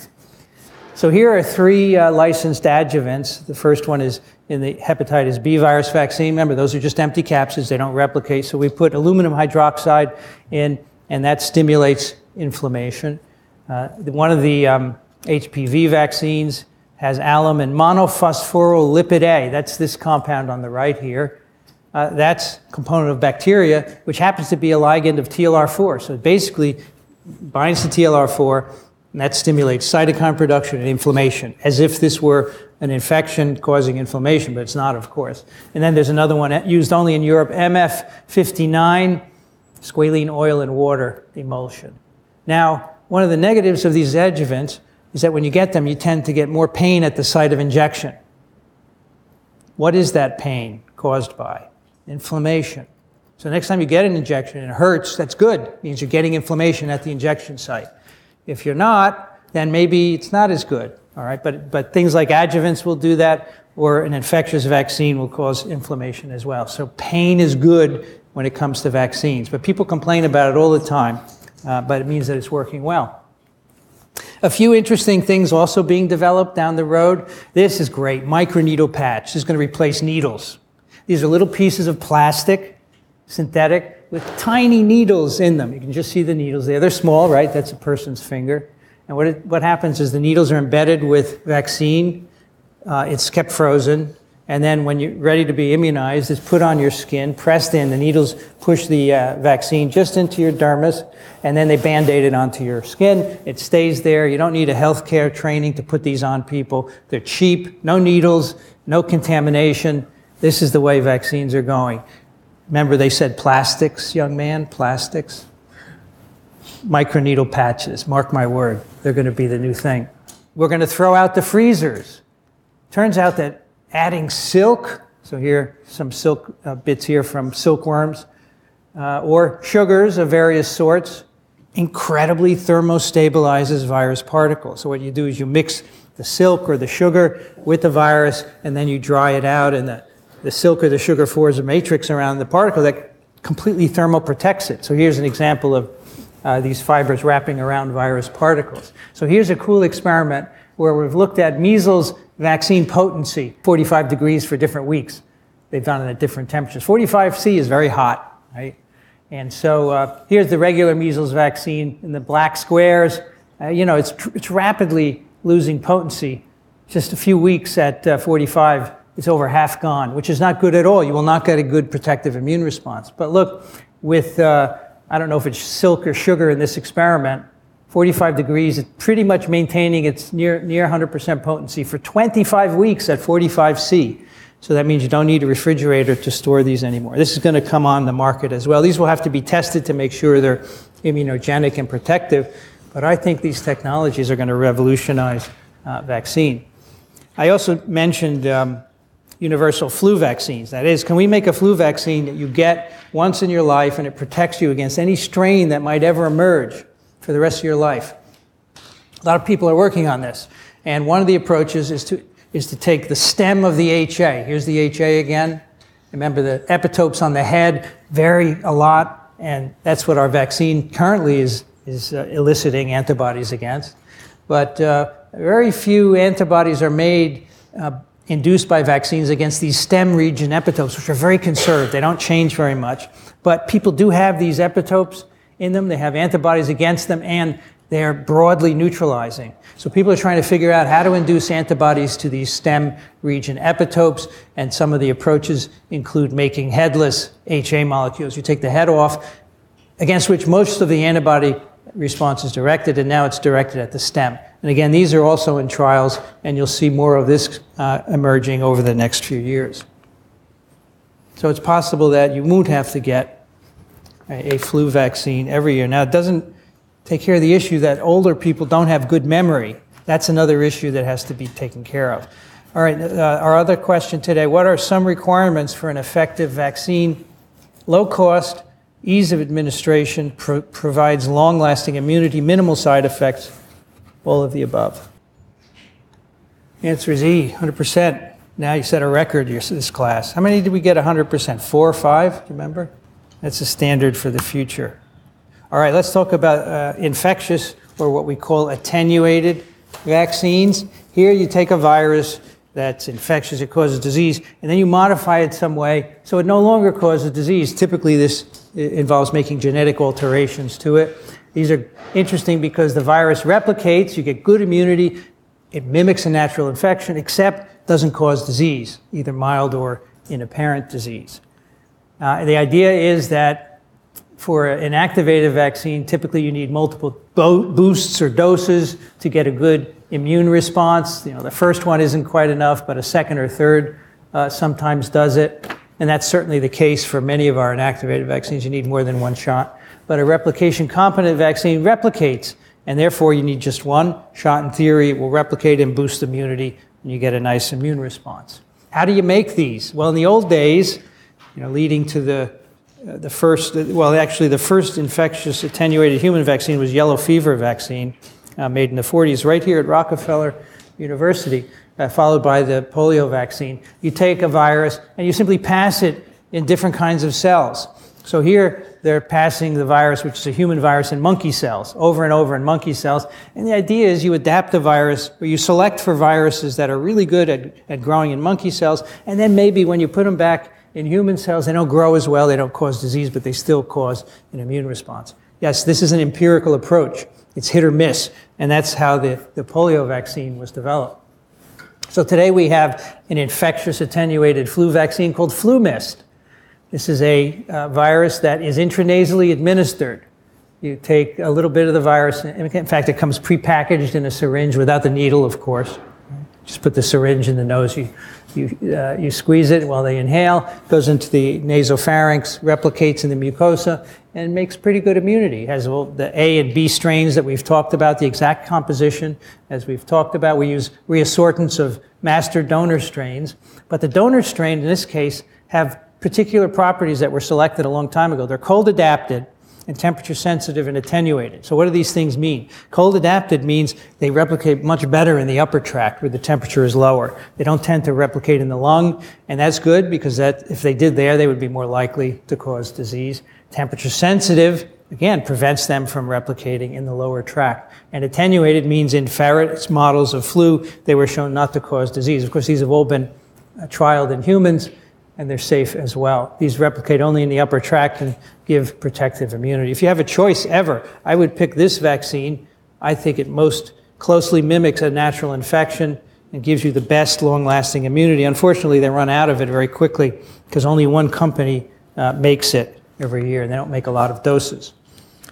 So here are three uh, licensed adjuvants. The first one is in the hepatitis B virus vaccine. Remember, those are just empty capsids, they don't replicate. So we put aluminum hydroxide in, and that stimulates inflammation. Uh, one of the um, HPV vaccines has alum and monophosphoryllipid A. That's this compound on the right here. Uh, that's a component of bacteria, which happens to be a ligand of TLR4. So it basically binds to TLR4 and that stimulates cytokine production and inflammation, as if this were an infection causing inflammation, but it's not, of course. And then there's another one used only in Europe, MF59, squalene oil and water emulsion. Now, one of the negatives of these adjuvants is that when you get them, you tend to get more pain at the site of injection. What is that pain caused by? Inflammation. So next time you get an injection and it hurts, that's good. It means you're getting inflammation at the injection site. If you're not, then maybe it's not as good. All right, but, but things like adjuvants will do that, or an infectious vaccine will cause inflammation as well. So pain is good when it comes to vaccines, but people complain about it all the time, uh, but it means that it's working well. A few interesting things also being developed down the road. This is great, microneedle patch. This is going to replace needles. These are little pieces of plastic, synthetic, with tiny needles in them. You can just see the needles there. They're small, right? That's a person's finger. And what, it, what happens is the needles are embedded with vaccine. Uh, it's kept frozen. And then when you're ready to be immunized, it's put on your skin, pressed in. The needles push the uh, vaccine just into your dermis, and then they band-aid it onto your skin. It stays there. You don't need a healthcare training to put these on people. They're cheap, no needles, no contamination. This is the way vaccines are going. Remember, they said plastics, young man, plastics? Microneedle patches, mark my word, they're going to be the new thing. We're going to throw out the freezers. Turns out that adding silk, so here, some silk uh, bits here from silkworms, uh, or sugars of various sorts, incredibly thermostabilizes virus particles. So what you do is you mix the silk or the sugar with the virus, and then you dry it out, and the the silk or the sugar forms a matrix around the particle that completely thermal protects it. So here's an example of uh, these fibers wrapping around virus particles. So here's a cool experiment where we've looked at measles vaccine potency, 45 degrees for different weeks. They've done it at different temperatures. 45 C is very hot, right? And so uh, here's the regular measles vaccine in the black squares. Uh, you know, it's, it's rapidly losing potency. Just a few weeks at uh, 45 it's over half gone, which is not good at all. You will not get a good protective immune response. But look, with, uh, I don't know if it's silk or sugar in this experiment, 45 degrees, it's pretty much maintaining its near, near 100% potency for 25 weeks at 45 C. So that means you don't need a refrigerator to store these anymore. This is going to come on the market as well. These will have to be tested to make sure they're immunogenic and protective. But I think these technologies are going to revolutionize uh, vaccine. I also mentioned um, universal flu vaccines. That is, can we make a flu vaccine that you get once in your life and it protects you against any strain that might ever emerge for the rest of your life? A lot of people are working on this. And one of the approaches is to, is to take the stem of the HA. Here's the HA again. Remember, the epitopes on the head vary a lot, and that's what our vaccine currently is, is uh, eliciting antibodies against. But uh, very few antibodies are made uh, induced by vaccines against these stem region epitopes, which are very conserved. They don't change very much. But people do have these epitopes in them. They have antibodies against them, and they're broadly neutralizing. So people are trying to figure out how to induce antibodies to these stem region epitopes, and some of the approaches include making headless HA molecules. You take the head off, against which most of the antibody response is directed, and now it's directed at the stem. And again, these are also in trials, and you'll see more of this uh, emerging over the next few years. So it's possible that you won't have to get a, a flu vaccine every year. Now, it doesn't take care of the issue that older people don't have good memory. That's another issue that has to be taken care of. All right, uh, our other question today what are some requirements for an effective vaccine? Low cost, ease of administration, pro- provides long lasting immunity, minimal side effects, all of the above. Answer is E, 100%. Now you set a record this class. How many did we get 100%? Four or five? Remember? That's the standard for the future. All right, let's talk about uh, infectious or what we call attenuated vaccines. Here you take a virus that's infectious, it causes disease, and then you modify it some way so it no longer causes disease. Typically, this involves making genetic alterations to it. These are interesting because the virus replicates, you get good immunity, it mimics a natural infection, except it doesn't cause disease, either mild or in apparent disease. Uh, the idea is that for an activated vaccine, typically you need multiple bo- boosts or doses to get a good immune response. You know, the first one isn't quite enough, but a second or third uh, sometimes does it. And that's certainly the case for many of our inactivated vaccines. You need more than one shot. But a replication competent vaccine replicates, and therefore you need just one shot in theory. It will replicate and boost immunity, and you get a nice immune response. How do you make these? Well, in the old days, you know, leading to the uh, the first, well, actually, the first infectious attenuated human vaccine was yellow fever vaccine, uh, made in the 40s, right here at Rockefeller University, uh, followed by the polio vaccine. You take a virus and you simply pass it in different kinds of cells. So here they're passing the virus, which is a human virus, in monkey cells, over and over in monkey cells. And the idea is you adapt the virus, or you select for viruses that are really good at, at growing in monkey cells, and then maybe when you put them back in human cells, they don't grow as well, they don't cause disease, but they still cause an immune response. Yes, this is an empirical approach. It's hit or miss, and that's how the, the polio vaccine was developed. So today we have an infectious attenuated flu vaccine called FluMist. This is a uh, virus that is intranasally administered. You take a little bit of the virus, in fact, it comes prepackaged in a syringe without the needle, of course. Just put the syringe in the nose. You you, uh, you squeeze it while they inhale, goes into the nasopharynx, replicates in the mucosa, and makes pretty good immunity. It has the A and B strains that we've talked about, the exact composition, as we've talked about. We use reassortants of master donor strains, but the donor strain in this case have particular properties that were selected a long time ago. They're cold adapted, and temperature sensitive and attenuated. So what do these things mean? Cold adapted means they replicate much better in the upper tract where the temperature is lower. They don't tend to replicate in the lung, and that's good because that if they did there, they would be more likely to cause disease. Temperature sensitive, again, prevents them from replicating in the lower tract. And attenuated means in ferrets models of flu, they were shown not to cause disease. Of course, these have all been uh, trialed in humans and they're safe as well. These replicate only in the upper tract and give protective immunity. If you have a choice ever, I would pick this vaccine. I think it most closely mimics a natural infection and gives you the best long lasting immunity. Unfortunately, they run out of it very quickly because only one company uh, makes it every year and they don't make a lot of doses.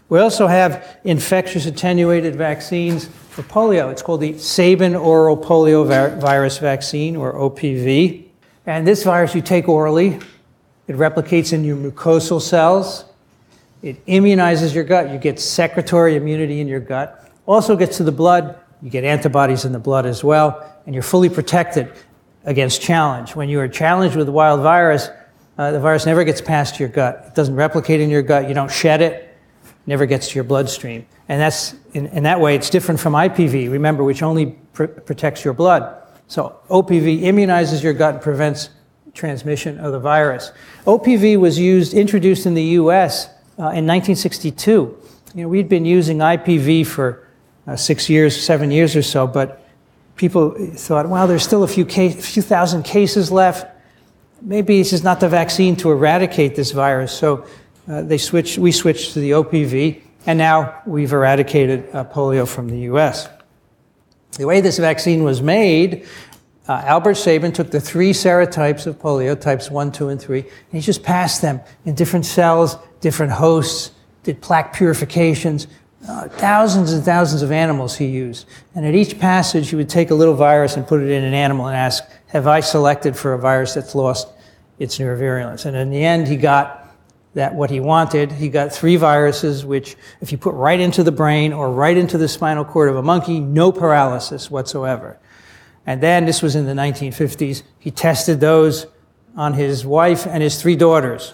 We also have infectious attenuated vaccines for polio. It's called the Sabin oral polio virus vaccine or OPV. And this virus you take orally, it replicates in your mucosal cells, it immunizes your gut, you get secretory immunity in your gut, also gets to the blood, you get antibodies in the blood as well, and you're fully protected against challenge. When you are challenged with a wild virus, uh, the virus never gets past your gut. It doesn't replicate in your gut. You don't shed it. Never gets to your bloodstream. And that's in, in that way, it's different from IPV. Remember, which only pr- protects your blood. So OPV immunizes your gut and prevents transmission of the virus. OPV was used, introduced in the U.S. Uh, in 1962. You know, we'd been using IPV for uh, six years, seven years or so, but people thought, well, there's still a few, case, few thousand cases left. Maybe this is not the vaccine to eradicate this virus. So uh, they switched, we switched to the OPV, and now we've eradicated uh, polio from the U.S. The way this vaccine was made, uh, Albert Sabin took the three serotypes of polio, types 1, 2, and 3, and he just passed them in different cells, different hosts, did plaque purifications, uh, thousands and thousands of animals he used. And at each passage, he would take a little virus and put it in an animal and ask, Have I selected for a virus that's lost its neurovirulence? And in the end, he got that what he wanted. He got three viruses, which, if you put right into the brain or right into the spinal cord of a monkey, no paralysis whatsoever. And then, this was in the 1950s, he tested those on his wife and his three daughters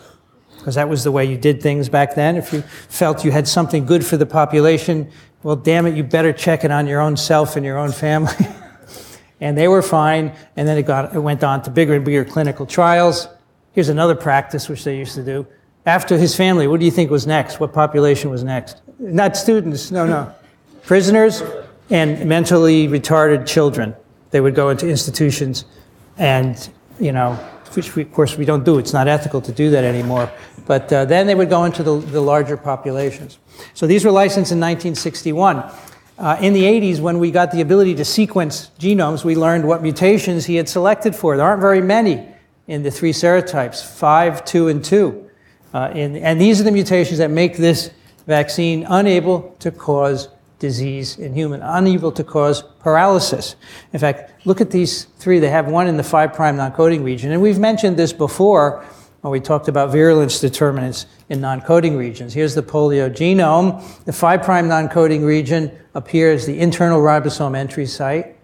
because that was the way you did things back then. If you felt you had something good for the population, well, damn it, you better check it on your own self and your own family. and they were fine. And then it, got, it went on to bigger and bigger clinical trials. Here's another practice which they used to do. After his family, what do you think was next? What population was next? Not students, no, no. Prisoners and mentally retarded children. They would go into institutions and, you know, which we, of course we don't do. It's not ethical to do that anymore. But uh, then they would go into the, the, larger populations. So these were licensed in 1961. Uh, in the 80s, when we got the ability to sequence genomes, we learned what mutations he had selected for. There aren't very many in the three serotypes, 5, 2, and 2. Uh, in, and these are the mutations that make this vaccine unable to cause disease in human, unable to cause paralysis. In fact, look at these three. They have one in the 5' non-coding region. And we've mentioned this before when we talked about virulence determinants in non-coding regions. Here's the polio genome. The 5' non-coding region appears the internal ribosome entry site.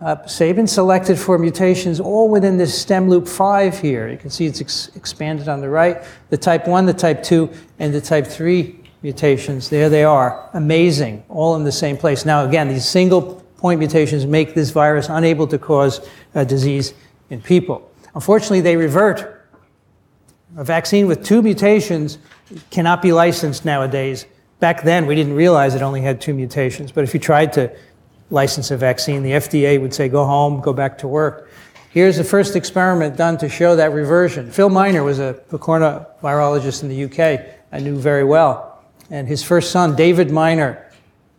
Uh, Sabin selected for mutations all within this stem loop 5 here. You can see it's ex expanded on the right. The type 1, the type 2, and the type 3 mutations. There they are. Amazing. All in the same place. Now, again, these single point mutations make this virus unable to cause a disease in people. Unfortunately, they revert. A vaccine with two mutations cannot be licensed nowadays. Back then, we didn't realize it only had two mutations. But if you tried to license a vaccine, the FDA would say, go home, go back to work. Here's the first experiment done to show that reversion. Phil Miner was a corona virologist in the UK I knew very well and his first son, David Miner,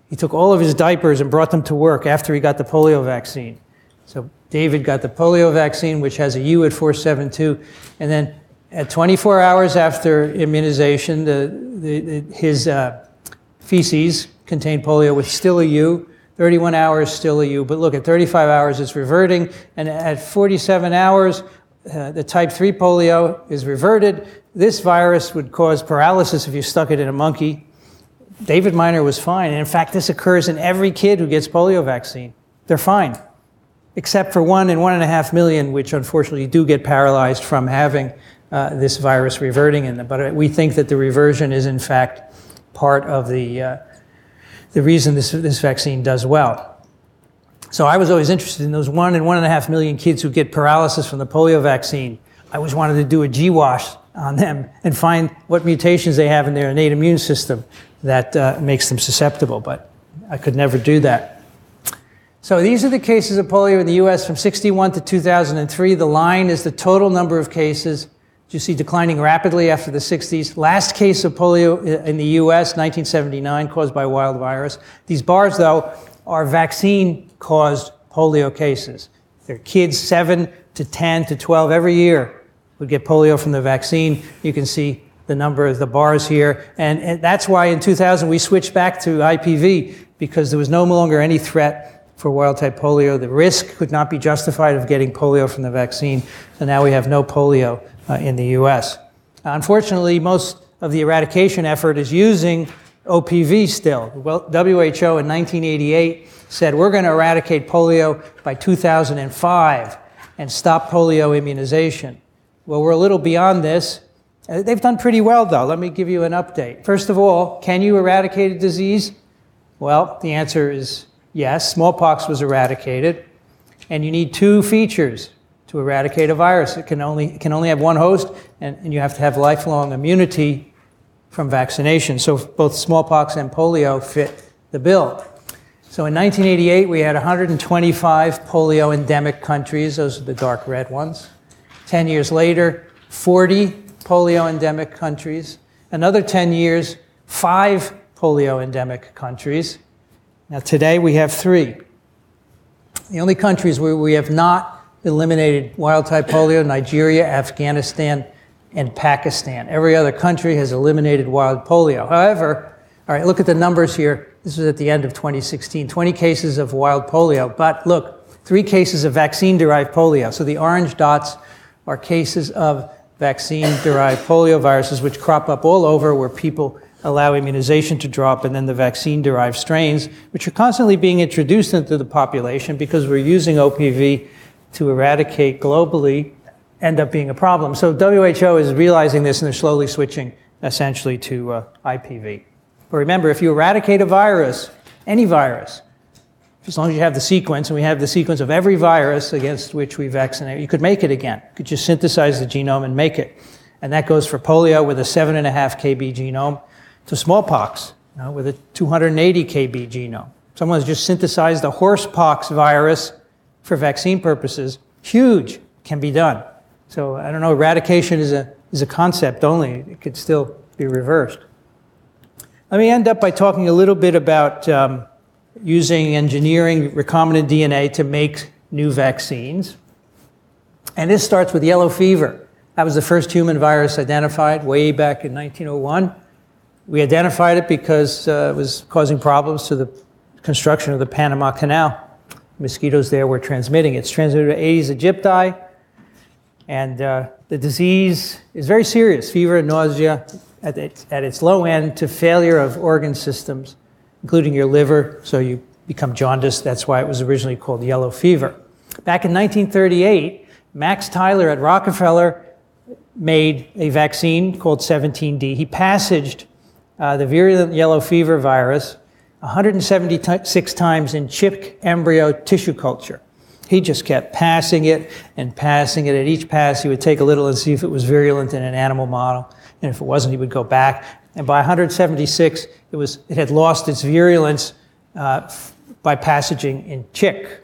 he took all of his diapers and brought them to work after he got the polio vaccine. So David got the polio vaccine, which has a U at 472, and then at 24 hours after immunization, the, the, the, his uh, feces contained polio with still a U. 31 hours, still a U. But look, at 35 hours, it's reverting. And at 47 hours, uh, the type 3 polio is reverted. This virus would cause paralysis if you stuck it in a monkey. David Miner was fine. And in fact, this occurs in every kid who gets polio vaccine. They're fine, except for one in one and a half million, which unfortunately do get paralyzed from having uh, this virus reverting in them. But we think that the reversion is, in fact, part of the, uh, the reason this, this vaccine does well. So I was always interested in those one and one and a half million kids who get paralysis from the polio vaccine. I always wanted to do a GWAS on them and find what mutations they have in their innate immune system that uh, makes them susceptible, but I could never do that. So these are the cases of polio in the US from 61 to 2003. The line is the total number of cases. You see declining rapidly after the 60s. Last case of polio in the US, 1979, caused by wild virus. These bars, though, are vaccine caused polio cases. They're kids 7 to 10 to 12 every year would get polio from the vaccine. You can see the number of the bars here. And, and that's why in 2000 we switched back to IPV because there was no longer any threat for wild type polio. The risk could not be justified of getting polio from the vaccine. So now we have no polio in the US. Unfortunately, most of the eradication effort is using OPV still. Well, WHO in 1988 said we're going to eradicate polio by 2005. and stop polio immunization. Well, we're a little beyond this. Uh, they've done pretty well, though. Let me give you an update. First of all, can you eradicate a disease? Well, the answer is yes. Smallpox was eradicated. And you need two features to eradicate a virus. It can only, it can only have one host, and, and you have to have lifelong immunity from vaccination. So both smallpox and polio fit the bill. So in 1988, we had 125 polio endemic countries. Those are the dark red ones. 10 years later, 40 polio endemic countries. Another 10 years, five polio endemic countries. Now, today we have three. The only countries where we have not eliminated wild type polio Nigeria, Afghanistan, and Pakistan. Every other country has eliminated wild polio. However, all right, look at the numbers here. This was at the end of 2016 20 cases of wild polio. But look, three cases of vaccine derived polio. So the orange dots are cases of vaccine derived polio viruses, which crop up all over where people allow immunization to drop, and then the vaccine derived strains, which are constantly being introduced into the population because we're using OPV to eradicate globally, end up being a problem. So WHO is realizing this and they're slowly switching essentially to uh, IPV. But remember, if you eradicate a virus, any virus, as long as you have the sequence, and we have the sequence of every virus against which we vaccinate, you could make it again. You could just synthesize the genome and make it. And that goes for polio with a 7.5 kb genome to smallpox you know, with a 280 kb genome. Someone's just synthesized the horsepox virus for vaccine purposes. Huge can be done. So I don't know, eradication is a, is a concept only. It could still be reversed. Let me end up by talking a little bit about um, using engineering recombinant DNA to make new vaccines. And this starts with yellow fever. That was the first human virus identified way back in 1901. We identified it because uh, it was causing problems to the construction of the Panama Canal. Mosquitoes there were transmitting. It's transmitted to Aedes aegypti, and uh, the disease is very serious fever and nausea at its, at its low end to failure of organ systems including your liver, so you become jaundiced. That's why it was originally called yellow fever. Back in 1938, Max Tyler at Rockefeller made a vaccine called 17D. He passaged uh, the virulent yellow fever virus 176 times in chick embryo tissue culture. He just kept passing it and passing it. At each pass, he would take a little and see if it was virulent in an animal model. And if it wasn't, he would go back and by 176, it, was, it had lost its virulence uh, by passaging in chick.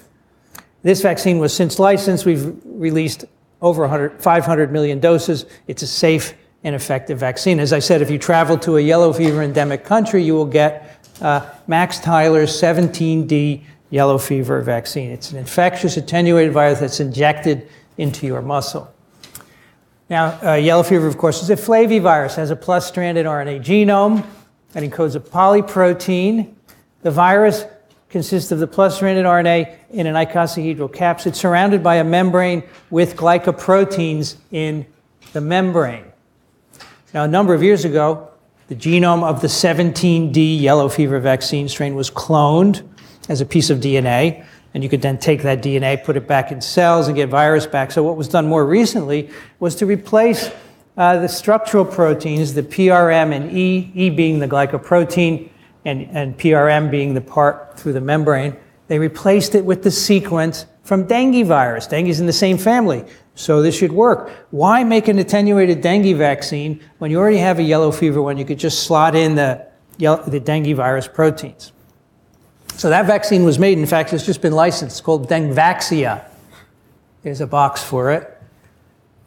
This vaccine was since licensed. We've released over 100, 500 million doses. It's a safe and effective vaccine. As I said, if you travel to a yellow fever endemic country, you will get uh, Max Tyler's 17D yellow fever vaccine. It's an infectious attenuated virus that's injected into your muscle. Now, uh, yellow fever, of course, is a flavivirus, has a plus-stranded RNA genome that encodes a polyprotein. The virus consists of the plus-stranded RNA in an icosahedral capsid surrounded by a membrane with glycoproteins in the membrane. Now, a number of years ago, the genome of the 17D yellow fever vaccine strain was cloned as a piece of DNA and you could then take that DNA, put it back in cells, and get virus back. So, what was done more recently was to replace uh, the structural proteins, the PRM and E, E being the glycoprotein, and, and PRM being the part through the membrane. They replaced it with the sequence from dengue virus. Dengue is in the same family, so this should work. Why make an attenuated dengue vaccine when you already have a yellow fever one? You could just slot in the, the dengue virus proteins. So that vaccine was made. In fact, it's just been licensed. It's called Dengvaxia. There's a box for it.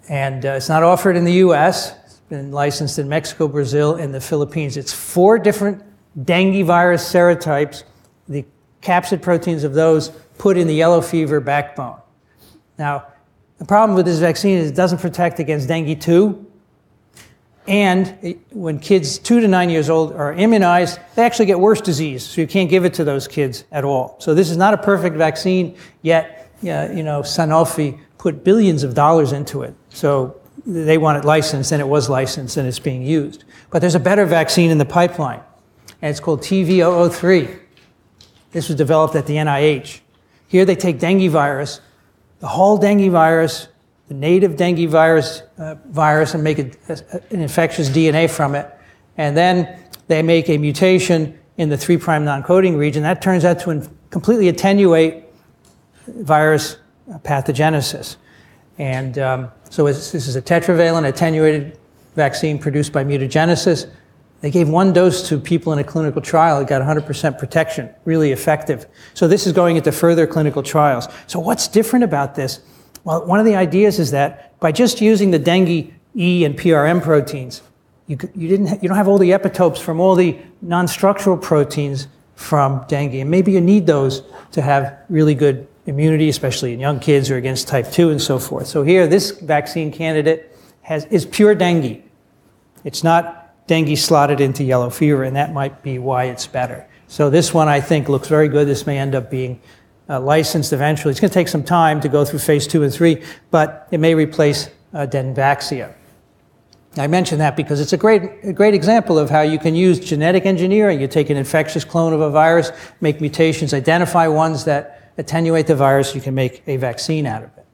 And uh, it's not offered in the US. It's been licensed in Mexico, Brazil, and the Philippines. It's four different dengue virus serotypes. The capsid proteins of those put in the yellow fever backbone. Now, the problem with this vaccine is it doesn't protect against dengue 2, and when kids two to nine years old are immunized, they actually get worse disease. So you can't give it to those kids at all. So this is not a perfect vaccine, yet, you know, Sanofi put billions of dollars into it. So they want it licensed, and it was licensed, and it's being used. But there's a better vaccine in the pipeline, and it's called TV003. This was developed at the NIH. Here they take dengue virus, the whole dengue virus, the native dengue virus, uh, virus and make a, a, an infectious DNA from it. And then they make a mutation in the 3' prime non-coding region. That turns out to completely attenuate virus pathogenesis. And um, so this is a tetravalent attenuated vaccine produced by mutagenesis. They gave one dose to people in a clinical trial. It got 100% protection, really effective. So this is going into further clinical trials. So what's different about this? Well, one of the ideas is that by just using the dengue E and PRM proteins, you, you, didn't, you don't have all the epitopes from all the non-structural proteins from dengue. And maybe you need those to have really good immunity, especially in young kids or against type 2 and so forth. So here, this vaccine candidate has, is pure dengue. It's not dengue slotted into yellow fever, and that might be why it's better. So this one, I think, looks very good. This may end up being uh, licensed eventually. It's going to take some time to go through phase two and three, but it may replace uh, Dengvaxia. I mention that because it's a great, a great example of how you can use genetic engineering. You take an infectious clone of a virus, make mutations, identify ones that attenuate the virus, you can make a vaccine out of it.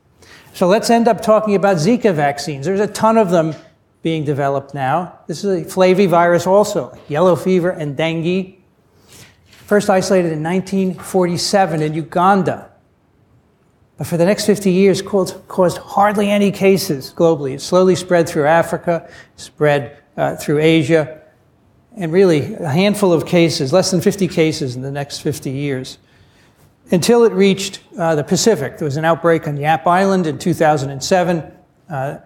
So let's end up talking about Zika vaccines. There's a ton of them being developed now. This is a flavivirus also, yellow fever and dengue. First isolated in 1947 in Uganda. But for the next 50 years, caused, caused hardly any cases globally. It slowly spread through Africa, spread uh, through Asia, and really a handful of cases, less than 50 cases in the next 50 years, until it reached uh, the Pacific. There was an outbreak on Yap Island in 2007. Uh,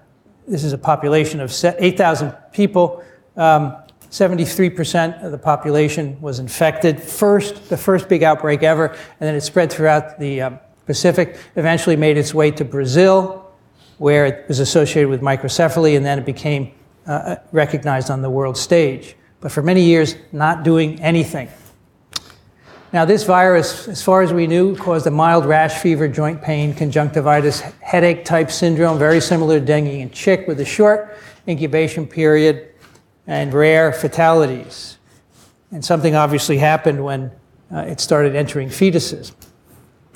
this is a population of 8,000 people. Um, 73% of the population was infected. First, the first big outbreak ever, and then it spread throughout the um, Pacific, eventually made its way to Brazil, where it was associated with microcephaly, and then it became uh, uh recognized on the world stage. But for many years, not doing anything. Now, this virus, as far as we knew, caused a mild rash, fever, joint pain, conjunctivitis, headache type syndrome, very similar to dengue in chick, with a short incubation period and rare fatalities. And something obviously happened when uh, it started entering fetuses.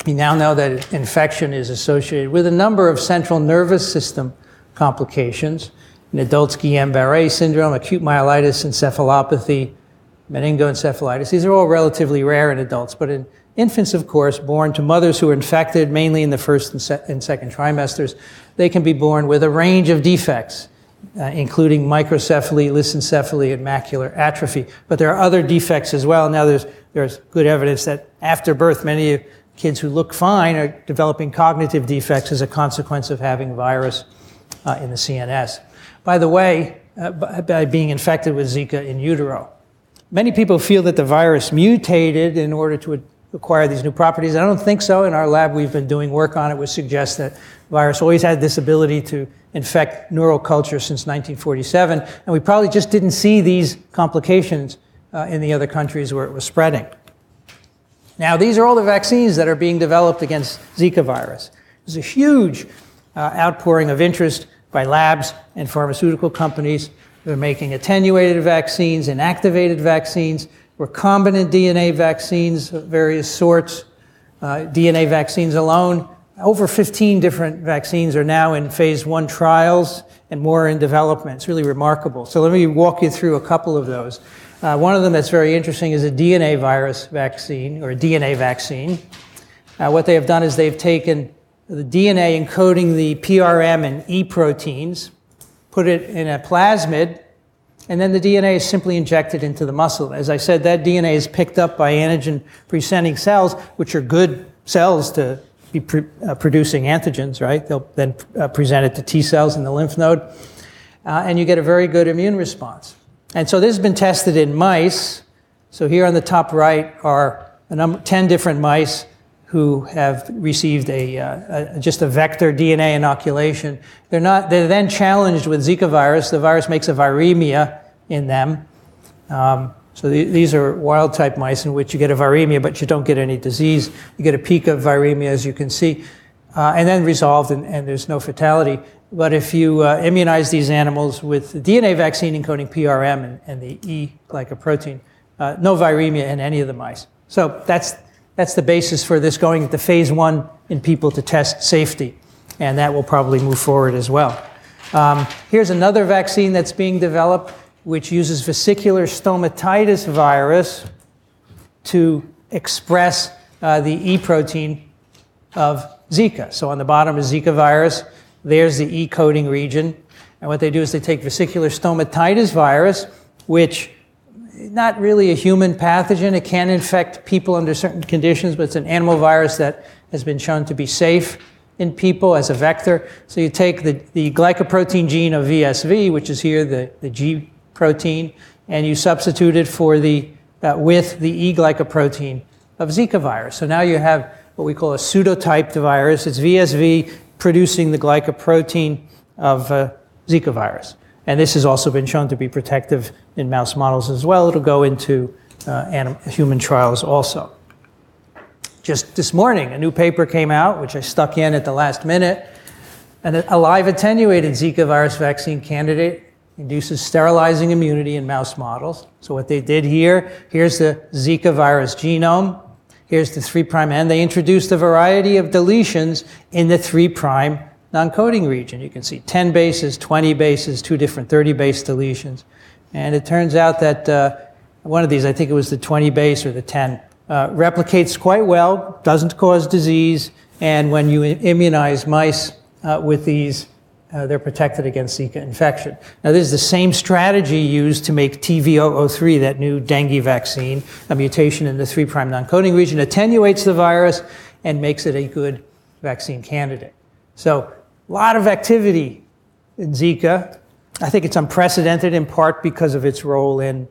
We now know that infection is associated with a number of central nervous system complications. In adults, Guillain-Barré syndrome, acute myelitis, encephalopathy, meningoencephalitis. These are all relatively rare in adults, but in infants, of course, born to mothers who are infected mainly in the first and, se- and second trimesters, they can be born with a range of defects, uh, including microcephaly, lissencephaly, and macular atrophy. But there are other defects as well. Now, there's, there's good evidence that after birth, many kids who look fine are developing cognitive defects as a consequence of having virus uh, in the CNS. By the way, uh, by being infected with Zika in utero. Many people feel that the virus mutated in order to acquire these new properties. I don't think so. In our lab, we've been doing work on it, which suggests that the virus always had this ability to infect neural culture since 1947, and we probably just didn't see these complications uh, in the other countries where it was spreading. Now, these are all the vaccines that are being developed against Zika virus. There's a huge uh, outpouring of interest by labs and pharmaceutical companies we're making attenuated vaccines, inactivated vaccines, recombinant DNA vaccines of various sorts, uh, DNA vaccines alone. Over 15 different vaccines are now in phase one trials and more in development. It's really remarkable. So let me walk you through a couple of those. Uh, one of them that's very interesting is a DNA virus vaccine or a DNA vaccine. Uh, what they have done is they've taken the DNA encoding the PRM and E proteins, put it in a plasmid, and then the DNA is simply injected into the muscle. As I said, that DNA is picked up by antigen presenting cells, which are good cells to be uh, producing antigens, right? They'll then uh, present it to T cells in the lymph node, uh, and you get a very good immune response. And so this has been tested in mice. So here on the top right are a number, 10 different mice who have received a, uh, a, just a vector DNA inoculation. They're not. They're then challenged with Zika virus. The virus makes a viremia in them. Um, so the, these are wild type mice in which you get a viremia, but you don't get any disease. You get a peak of viremia, as you can see, uh, and then resolved, and, and, there's no fatality. But if you uh, immunize these animals with the DNA vaccine encoding PRM and, and the E glycoprotein, uh, no viremia in any of the mice. So that's that's the basis for this going into phase one in people to test safety. And that will probably move forward as well. Um, here's another vaccine that's being developed, which uses vesicular stomatitis virus to express uh, the E protein of Zika. So on the bottom is Zika virus. There's the E coding region. And what they do is they take vesicular stomatitis virus, which not really a human pathogen. It can infect people under certain conditions, but it's an animal virus that has been shown to be safe in people as a vector. So you take the, the glycoprotein gene of VSV, which is here, the, the G protein, and you substitute it for the, uh, with the E glycoprotein of Zika virus. So now you have what we call a pseudotyped virus. It's VSV producing the glycoprotein of uh, Zika virus. And this has also been shown to be protective in mouse models as well. It'll go into uh, human trials also. Just this morning, a new paper came out, which I stuck in at the last minute. And a live attenuated Zika virus vaccine candidate induces sterilizing immunity in mouse models. So what they did here, here's the Zika virus genome. Here's the 3' end. They introduced a variety of deletions in the 3' non-coding region. You can see 10 bases, 20 bases, two different 30 base deletions. And it turns out that uh, one of these, I think it was the 20 base or the 10, uh, replicates quite well, doesn't cause disease, and when you immunize mice uh, with these, uh, they're protected against Zika infection. Now, this is the same strategy used to make TV003, that new dengue vaccine. A mutation in the 3' non-coding region attenuates the virus and makes it a good vaccine candidate. So, a lot of activity in Zika. I think it's unprecedented in part because of its role in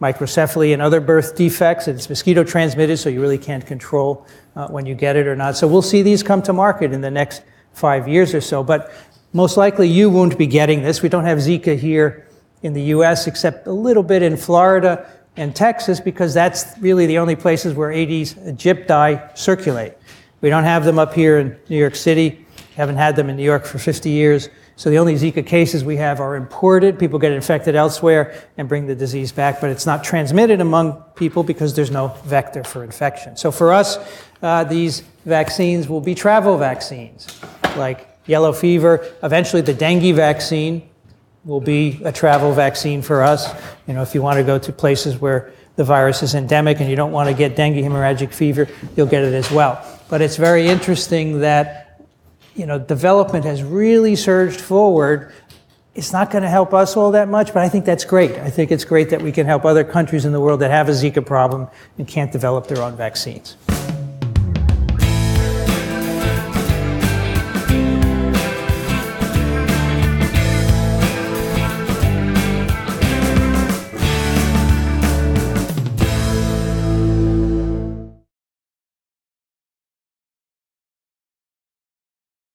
microcephaly and other birth defects. It's mosquito transmitted, so you really can't control uh, when you get it or not. So we'll see these come to market in the next five years or so. But most likely you won't be getting this. We don't have Zika here in the US except a little bit in Florida and Texas because that's really the only places where Aedes aegypti circulate. We don't have them up here in New York City. Haven't had them in New York for 50 years. So the only Zika cases we have are imported. People get infected elsewhere and bring the disease back, but it's not transmitted among people because there's no vector for infection. So for us, uh, these vaccines will be travel vaccines, like yellow fever. Eventually, the dengue vaccine will be a travel vaccine for us. You know, if you want to go to places where the virus is endemic and you don't want to get dengue hemorrhagic fever, you'll get it as well. But it's very interesting that you know, development has really surged forward. It's not going to help us all that much, but I think that's great. I think it's great that we can help other countries in the world that have a Zika problem and can't develop their own vaccines.